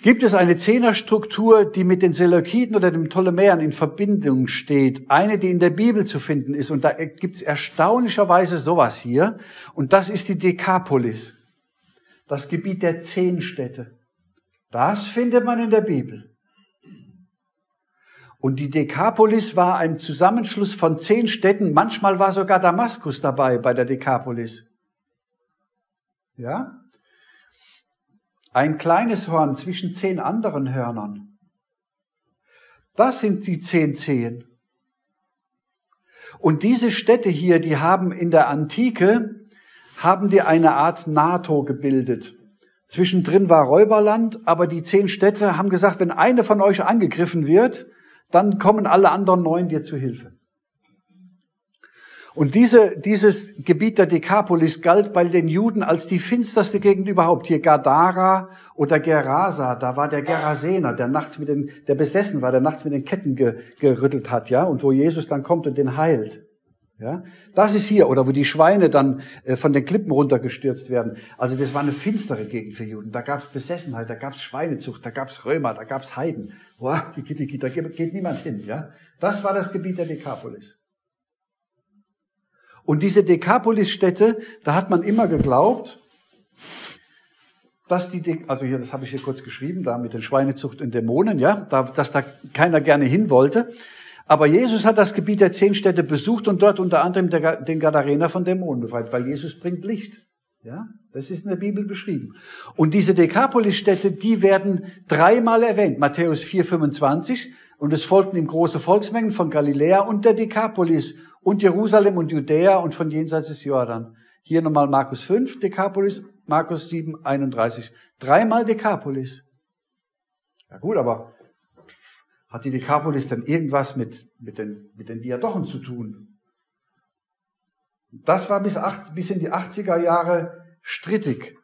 Gibt es eine Zehnerstruktur, die mit den Seleukiden oder den Ptolemäern in Verbindung steht? Eine, die in der Bibel zu finden ist. Und da gibt es erstaunlicherweise sowas hier. Und das ist die Dekapolis. Das Gebiet der zehn Städte. Das findet man in der Bibel. Und die Dekapolis war ein Zusammenschluss von zehn Städten. Manchmal war sogar Damaskus dabei bei der Dekapolis. Ja? Ein kleines Horn zwischen zehn anderen Hörnern. Das sind die zehn Zehen. Und diese Städte hier, die haben in der Antike, haben die eine Art NATO gebildet. Zwischendrin war Räuberland, aber die zehn Städte haben gesagt, wenn eine von euch angegriffen wird, dann kommen alle anderen neun dir zu Hilfe. Und diese, dieses Gebiet der Dekapolis galt bei den Juden als die finsterste Gegend überhaupt. Hier Gadara oder Gerasa, da war der Gerasener, der nachts mit den, der besessen war, der nachts mit den Ketten ge, gerüttelt hat, ja, und wo Jesus dann kommt und den heilt. Ja, das ist hier, oder wo die Schweine dann äh, von den Klippen runtergestürzt werden. Also das war eine finstere Gegend für Juden. Da gab es Besessenheit, da gab es Schweinezucht, da gab es Römer, da gab es Heiden. Boah, da geht niemand hin. Ja, das war das Gebiet der Dekapolis. Und diese Dekapolis-Städte, da hat man immer geglaubt, dass die, also hier, das habe ich hier kurz geschrieben, da mit den Schweinezucht und Dämonen, ja, da, dass da keiner gerne hin wollte. Aber Jesus hat das Gebiet der zehn Städte besucht und dort unter anderem den Gadarener von Dämonen befreit, weil Jesus bringt Licht. Ja, das ist in der Bibel beschrieben. Und diese Dekapolis-Städte, die werden dreimal erwähnt. Matthäus 4, 25. Und es folgten ihm große Volksmengen von Galiläa und der Dekapolis und Jerusalem und Judäa und von jenseits des Jordan. Hier nochmal Markus 5, Dekapolis, Markus 7, 31. Dreimal Dekapolis. Ja gut, aber hat die Dekapolis denn irgendwas mit, mit, den, mit den Diadochen zu tun? Das war bis, acht, bis in die 80er Jahre strittig.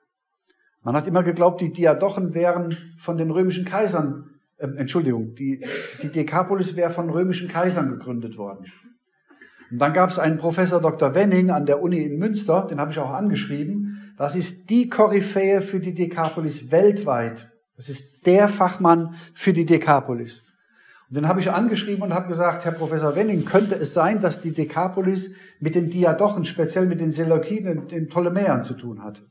Man hat immer geglaubt, die Diadochen wären von den römischen Kaisern, äh, Entschuldigung, die, die Dekapolis wäre von römischen Kaisern gegründet worden. Und dann gab es einen Professor Dr. Wenning an der Uni in Münster, den habe ich auch angeschrieben. Das ist die Koryphäe für die Dekapolis weltweit. Das ist der Fachmann für die Dekapolis. Und den habe ich angeschrieben und habe gesagt, Herr Professor Wenning, könnte es sein, dass die Dekapolis mit den Diadochen, speziell mit den Seleukiden und den Ptolemäern zu tun hat?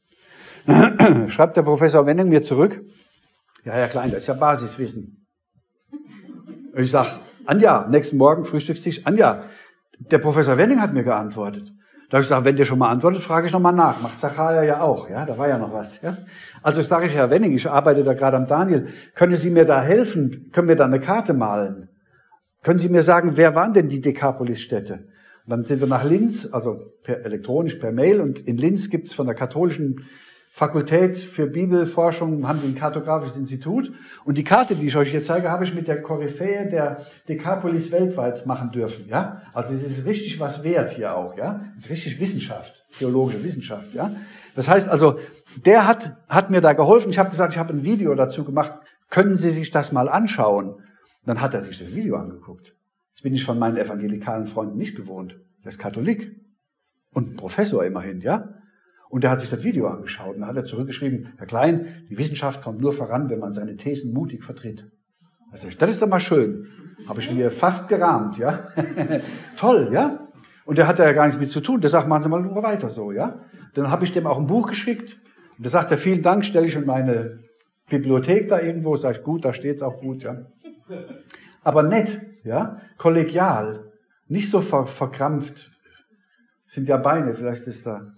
Schreibt der Professor Wenning mir zurück. Ja, Herr Klein, das ist ja Basiswissen. Ich sag, Anja, nächsten Morgen Frühstückstisch, Anja, der Professor Wenning hat mir geantwortet. Da habe ich gesagt, wenn der schon mal antwortet, frage ich noch mal nach. Macht Zacharia ja auch, ja, da war ja noch was. Ja? Also sage ich, Herr Wenning, ich arbeite da gerade am Daniel. Können Sie mir da helfen? Können wir da eine Karte malen? Können Sie mir sagen, wer waren denn die Dekapolis-Städte? Und dann sind wir nach Linz, also per, elektronisch per Mail. Und in Linz gibt's von der katholischen Fakultät für Bibelforschung haben die ein kartografisches Institut. Und die Karte, die ich euch hier zeige, habe ich mit der Koryphäe der Dekapolis weltweit machen dürfen. Ja, also es ist richtig was wert hier auch. Ja, es ist richtig Wissenschaft, theologische Wissenschaft. Ja, das heißt also, der hat hat mir da geholfen. Ich habe gesagt, ich habe ein Video dazu gemacht. Können Sie sich das mal anschauen? Dann hat er sich das Video angeguckt. Das bin ich von meinen evangelikalen Freunden nicht gewohnt. Er ist Katholik und ein Professor immerhin, ja. Und er hat sich das Video angeschaut und hat er zurückgeschrieben, Herr Klein, die Wissenschaft kommt nur voran, wenn man seine Thesen mutig vertritt. Das ist doch mal schön. Habe ich mir fast gerahmt, ja. Toll, ja. Und der hat ja gar nichts mit zu tun. Der sagt, machen Sie mal nur weiter so, ja. Dann habe ich dem auch ein Buch geschickt. Und der sagt er, vielen Dank, stelle ich in meine Bibliothek da irgendwo. Sag ich, gut, da steht's auch gut, ja. Aber nett, ja. Kollegial. Nicht so ver verkrampft. sind ja Beine, vielleicht ist da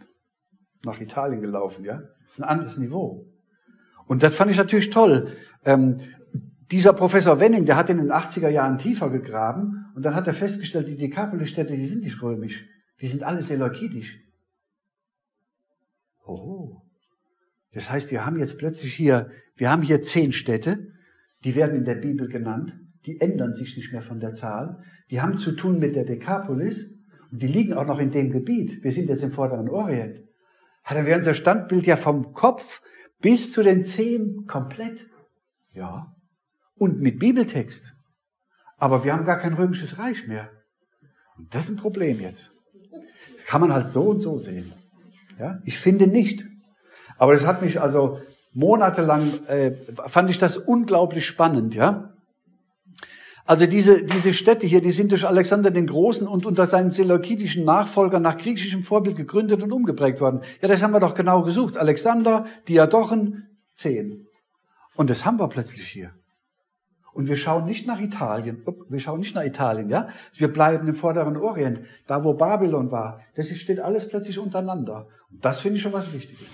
nach Italien gelaufen, ja. Das ist ein anderes Niveau. Und das fand ich natürlich toll. Ähm, dieser Professor Wenning, der hat in den 80er Jahren tiefer gegraben und dann hat er festgestellt, die Dekapolis-Städte, die sind nicht römisch. Die sind alle seleukidisch. Oh. Das heißt, wir haben jetzt plötzlich hier, wir haben hier zehn Städte, die werden in der Bibel genannt, die ändern sich nicht mehr von der Zahl, die haben zu tun mit der Dekapolis und die liegen auch noch in dem Gebiet. Wir sind jetzt im Vorderen Orient dann wäre unser Standbild ja vom Kopf bis zu den Zehen komplett. Ja. Und mit Bibeltext. Aber wir haben gar kein römisches Reich mehr. Und das ist ein Problem jetzt. Das kann man halt so und so sehen. Ja? Ich finde nicht. Aber das hat mich also monatelang, äh, fand ich das unglaublich spannend, ja. Also diese, diese Städte hier, die sind durch Alexander den Großen und unter seinen seleukidischen Nachfolgern nach griechischem Vorbild gegründet und umgeprägt worden. Ja, das haben wir doch genau gesucht. Alexander, Diadochen, zehn. Und das haben wir plötzlich hier. Und wir schauen nicht nach Italien. Wir schauen nicht nach Italien, ja? Wir bleiben im vorderen Orient. Da, wo Babylon war. Das steht alles plötzlich untereinander. Und das finde ich schon was Wichtiges.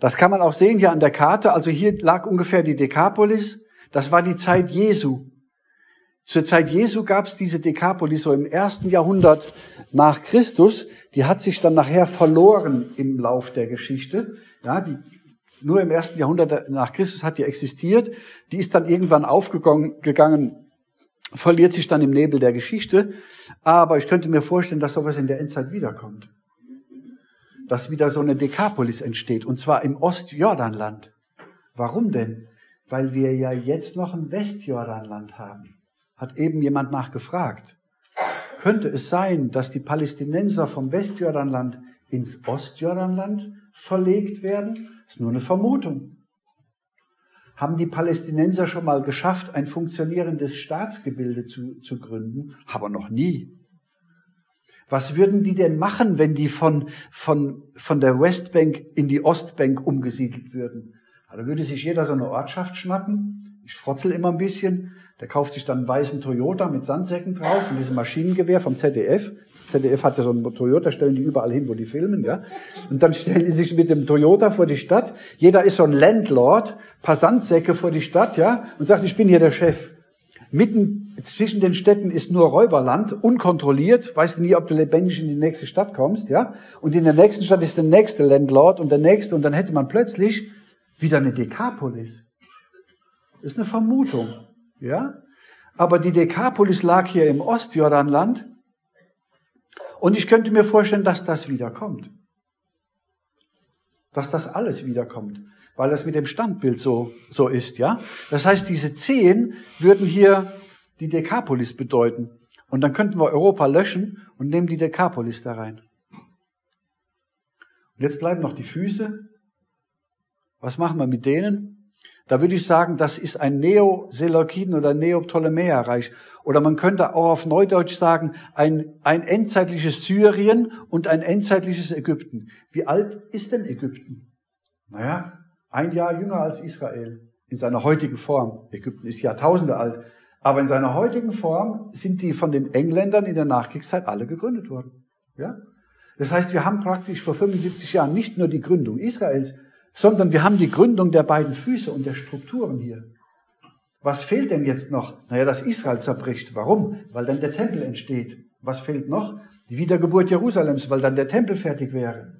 Das kann man auch sehen hier an der Karte. Also hier lag ungefähr die Dekapolis. Das war die Zeit Jesu. Zur Zeit Jesu gab es diese Dekapolis so im ersten Jahrhundert nach Christus. Die hat sich dann nachher verloren im Lauf der Geschichte. Ja, die, nur im ersten Jahrhundert nach Christus hat die existiert. Die ist dann irgendwann aufgegangen, verliert sich dann im Nebel der Geschichte. Aber ich könnte mir vorstellen, dass sowas in der Endzeit wiederkommt. Dass wieder so eine Dekapolis entsteht. Und zwar im Ostjordanland. Warum denn? Weil wir ja jetzt noch ein Westjordanland haben. Hat eben jemand nachgefragt. Könnte es sein, dass die Palästinenser vom Westjordanland ins Ostjordanland verlegt werden? Ist nur eine Vermutung. Haben die Palästinenser schon mal geschafft, ein funktionierendes Staatsgebilde zu, zu gründen? Aber noch nie. Was würden die denn machen, wenn die von, von, von der Westbank in die Ostbank umgesiedelt würden? Da würde sich jeder so eine Ortschaft schnappen. Ich frotzel immer ein bisschen. Der kauft sich dann einen weißen Toyota mit Sandsäcken drauf und diesem Maschinengewehr vom ZDF. Das ZDF hat ja so einen Toyota, stellen die überall hin, wo die filmen, ja. Und dann stellen die sich mit dem Toyota vor die Stadt. Jeder ist so ein Landlord, paar Sandsäcke vor die Stadt, ja, und sagt, ich bin hier der Chef. Mitten zwischen den Städten ist nur Räuberland, unkontrolliert, weißt nie, ob du lebendig in die nächste Stadt kommst, ja? Und in der nächsten Stadt ist der nächste Landlord und der nächste und dann hätte man plötzlich wieder eine Dekapolis. Ist eine Vermutung, ja? Aber die Dekapolis lag hier im Ostjordanland und ich könnte mir vorstellen, dass das wiederkommt. Dass das alles wiederkommt weil das mit dem Standbild so, so ist, ja. Das heißt, diese zehn würden hier die Dekapolis bedeuten. Und dann könnten wir Europa löschen und nehmen die Dekapolis da rein. Und jetzt bleiben noch die Füße. Was machen wir mit denen? Da würde ich sagen, das ist ein Neo-Seleukiden oder Neo-Ptolemäer-Reich. Oder man könnte auch auf Neudeutsch sagen, ein, ein endzeitliches Syrien und ein endzeitliches Ägypten. Wie alt ist denn Ägypten? Naja, ein Jahr jünger als Israel in seiner heutigen Form. Ägypten ist Jahrtausende alt. Aber in seiner heutigen Form sind die von den Engländern in der Nachkriegszeit alle gegründet worden. Ja? Das heißt, wir haben praktisch vor 75 Jahren nicht nur die Gründung Israels, sondern wir haben die Gründung der beiden Füße und der Strukturen hier. Was fehlt denn jetzt noch? Naja, dass Israel zerbricht. Warum? Weil dann der Tempel entsteht. Was fehlt noch? Die Wiedergeburt Jerusalems, weil dann der Tempel fertig wäre.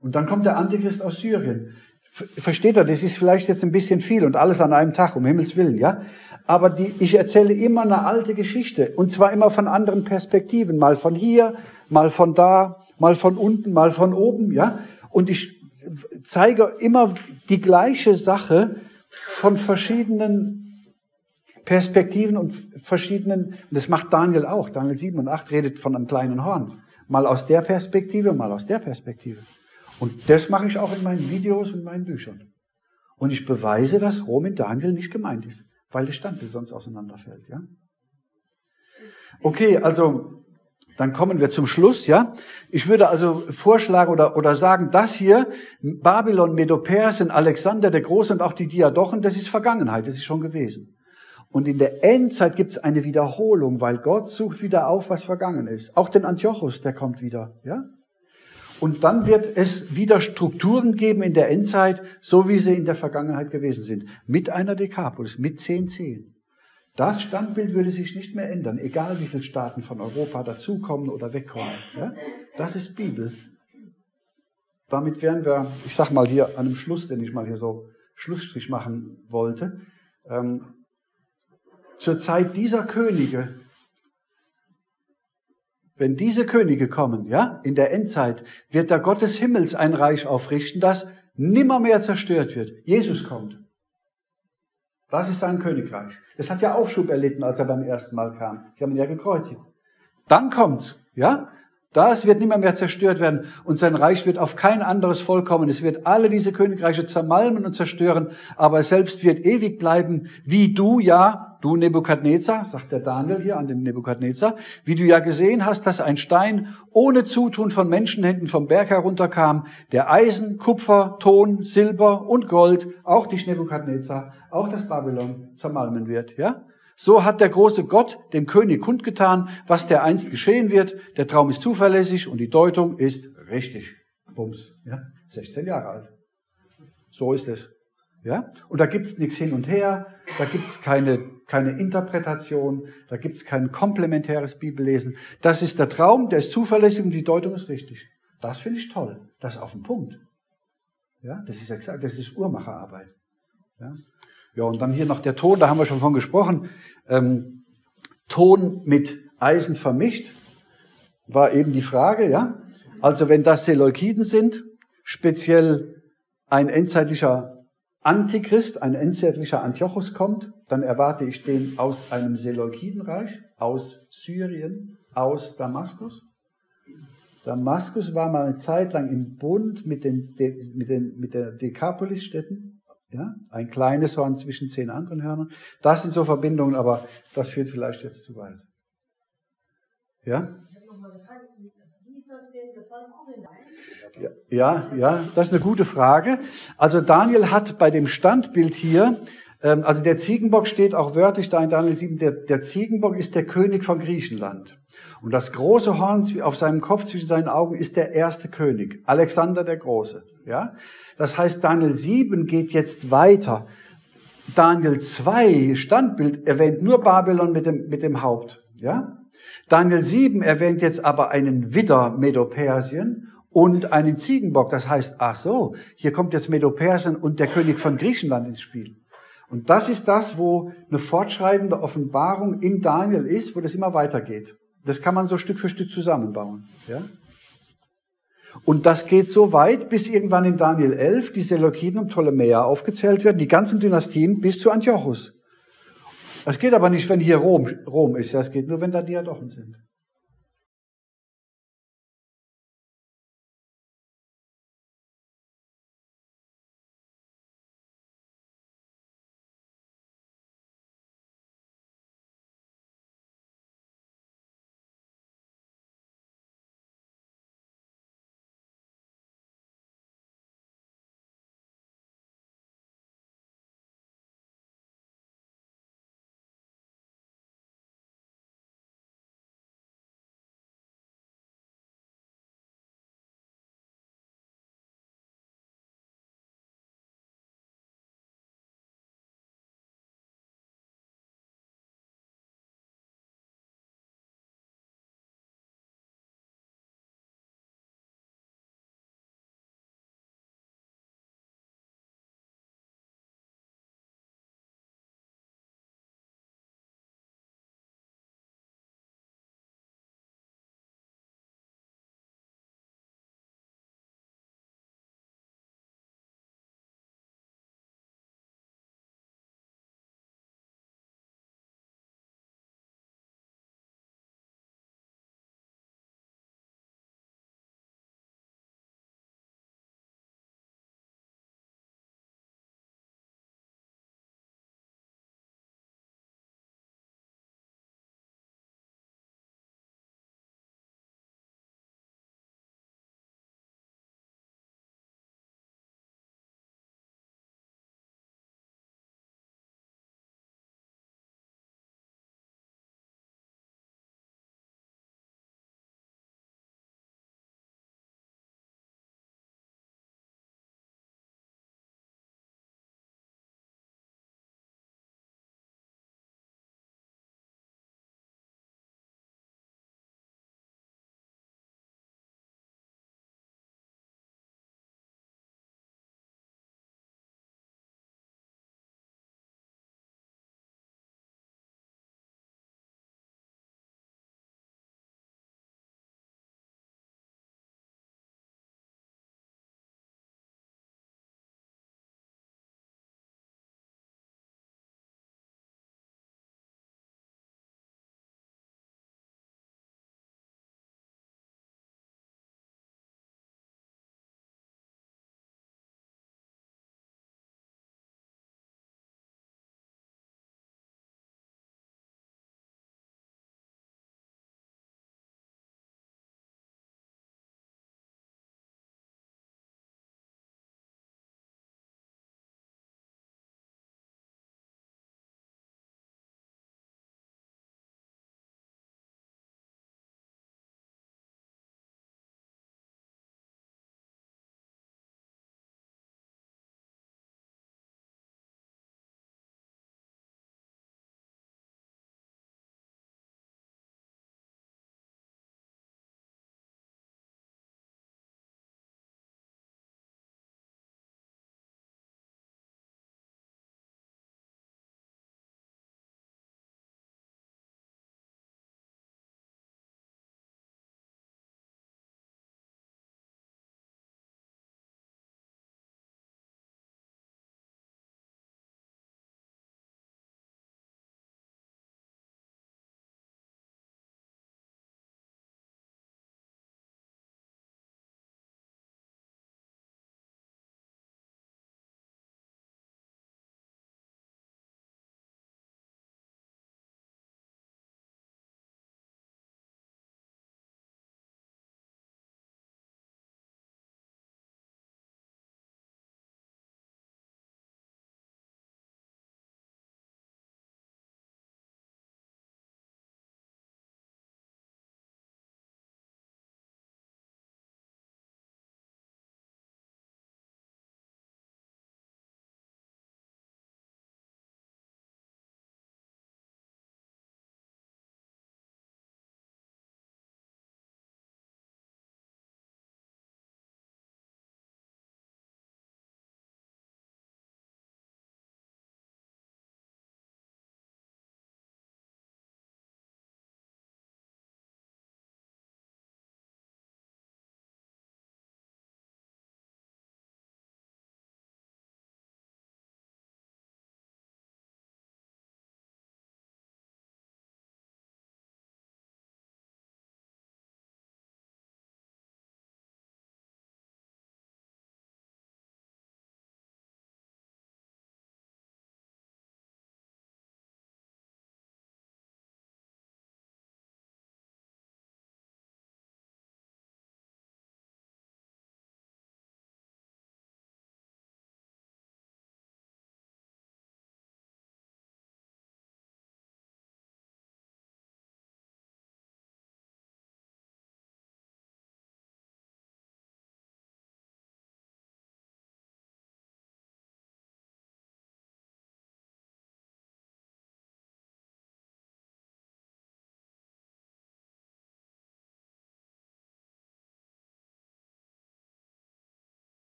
Und dann kommt der Antichrist aus Syrien. Versteht ihr, das ist vielleicht jetzt ein bisschen viel und alles an einem Tag, um Himmels Willen, ja? Aber die, ich erzähle immer eine alte Geschichte und zwar immer von anderen Perspektiven, mal von hier, mal von da, mal von unten, mal von oben, ja? Und ich zeige immer die gleiche Sache von verschiedenen Perspektiven und verschiedenen, und das macht Daniel auch. Daniel 7 und 8 redet von einem kleinen Horn. Mal aus der Perspektive, mal aus der Perspektive. Und das mache ich auch in meinen Videos und meinen Büchern. Und ich beweise, dass Rom in Daniel nicht gemeint ist, weil das Standbild sonst auseinanderfällt, ja? Okay, also, dann kommen wir zum Schluss, ja? Ich würde also vorschlagen oder, oder sagen, das hier, Babylon, Medo-Persien, Alexander der Große und auch die Diadochen, das ist Vergangenheit, das ist schon gewesen. Und in der Endzeit gibt es eine Wiederholung, weil Gott sucht wieder auf, was vergangen ist. Auch den Antiochus, der kommt wieder, ja? Und dann wird es wieder Strukturen geben in der Endzeit, so wie sie in der Vergangenheit gewesen sind. Mit einer Dekapolis, mit zehn Zehn. Das Standbild würde sich nicht mehr ändern, egal wie viele Staaten von Europa dazukommen oder wegkommen. Ja? Das ist Bibel. Damit wären wir, ich sag mal hier an einem Schluss, den ich mal hier so Schlussstrich machen wollte. Ähm, zur Zeit dieser Könige wenn diese Könige kommen, ja, in der Endzeit, wird der Gott des Himmels ein Reich aufrichten, das nimmermehr zerstört wird. Jesus kommt. Das ist sein Königreich. Das hat ja Aufschub erlitten, als er beim ersten Mal kam. Sie haben ihn ja gekreuzigt. Dann kommt's, ja? Das wird nimmer mehr zerstört werden und sein Reich wird auf kein anderes Volk kommen. Es wird alle diese Königreiche zermalmen und zerstören, aber es selbst wird ewig bleiben, wie du ja, du Nebukadnezar, sagt der Daniel hier an den Nebukadnezar, wie du ja gesehen hast, dass ein Stein ohne Zutun von Menschenhänden vom Berg herunterkam, der Eisen, Kupfer, Ton, Silber und Gold, auch dich Nebukadnezar, auch das Babylon zermalmen wird, ja? So hat der große Gott dem König kundgetan, was der einst geschehen wird. Der Traum ist zuverlässig und die Deutung ist richtig. Bums. Ja, 16 Jahre alt. So ist es. Ja? Und da gibt's nichts hin und her, da gibt's keine, keine Interpretation, da gibt's kein komplementäres Bibellesen. Das ist der Traum, der ist zuverlässig und die Deutung ist richtig. Das finde ich toll. Das ist auf den Punkt. Ja, das ist exakt, das ist Uhrmacherarbeit. Ja? Ja, und dann hier noch der Ton, da haben wir schon von gesprochen. Ähm, Ton mit Eisen vermischt, war eben die Frage, ja. Also wenn das Seleukiden sind, speziell ein endzeitlicher Antichrist, ein endzeitlicher Antiochus kommt, dann erwarte ich den aus einem Seleukidenreich, aus Syrien, aus Damaskus. Damaskus war mal eine Zeit lang im Bund mit den, mit den, mit der Dekapolis-Städten. Ja? Ein kleines Horn zwischen zehn anderen Hörnern. Das sind so Verbindungen, aber das führt vielleicht jetzt zu weit. Ja? Ja, ja, das ist eine gute Frage. Also Daniel hat bei dem Standbild hier, ähm, also der Ziegenbock steht auch wörtlich da in Daniel 7, der, der Ziegenbock ist der König von Griechenland. Und das große Horn auf seinem Kopf zwischen seinen Augen ist der erste König, Alexander der Große. Ja? Das heißt, Daniel 7 geht jetzt weiter. Daniel 2, Standbild, erwähnt nur Babylon mit dem, mit dem Haupt. Ja? Daniel 7 erwähnt jetzt aber einen Widder Medopersien und einen Ziegenbock. Das heißt, ach so, hier kommt jetzt Medopersien und der König von Griechenland ins Spiel. Und das ist das, wo eine fortschreitende Offenbarung in Daniel ist, wo das immer weitergeht. Das kann man so Stück für Stück zusammenbauen. Ja? Und das geht so weit, bis irgendwann in Daniel 11 die Seleukiden und Ptolemäer aufgezählt werden, die ganzen Dynastien bis zu Antiochus. Das geht aber nicht, wenn hier Rom, Rom ist. Das geht nur, wenn da Diadochen sind.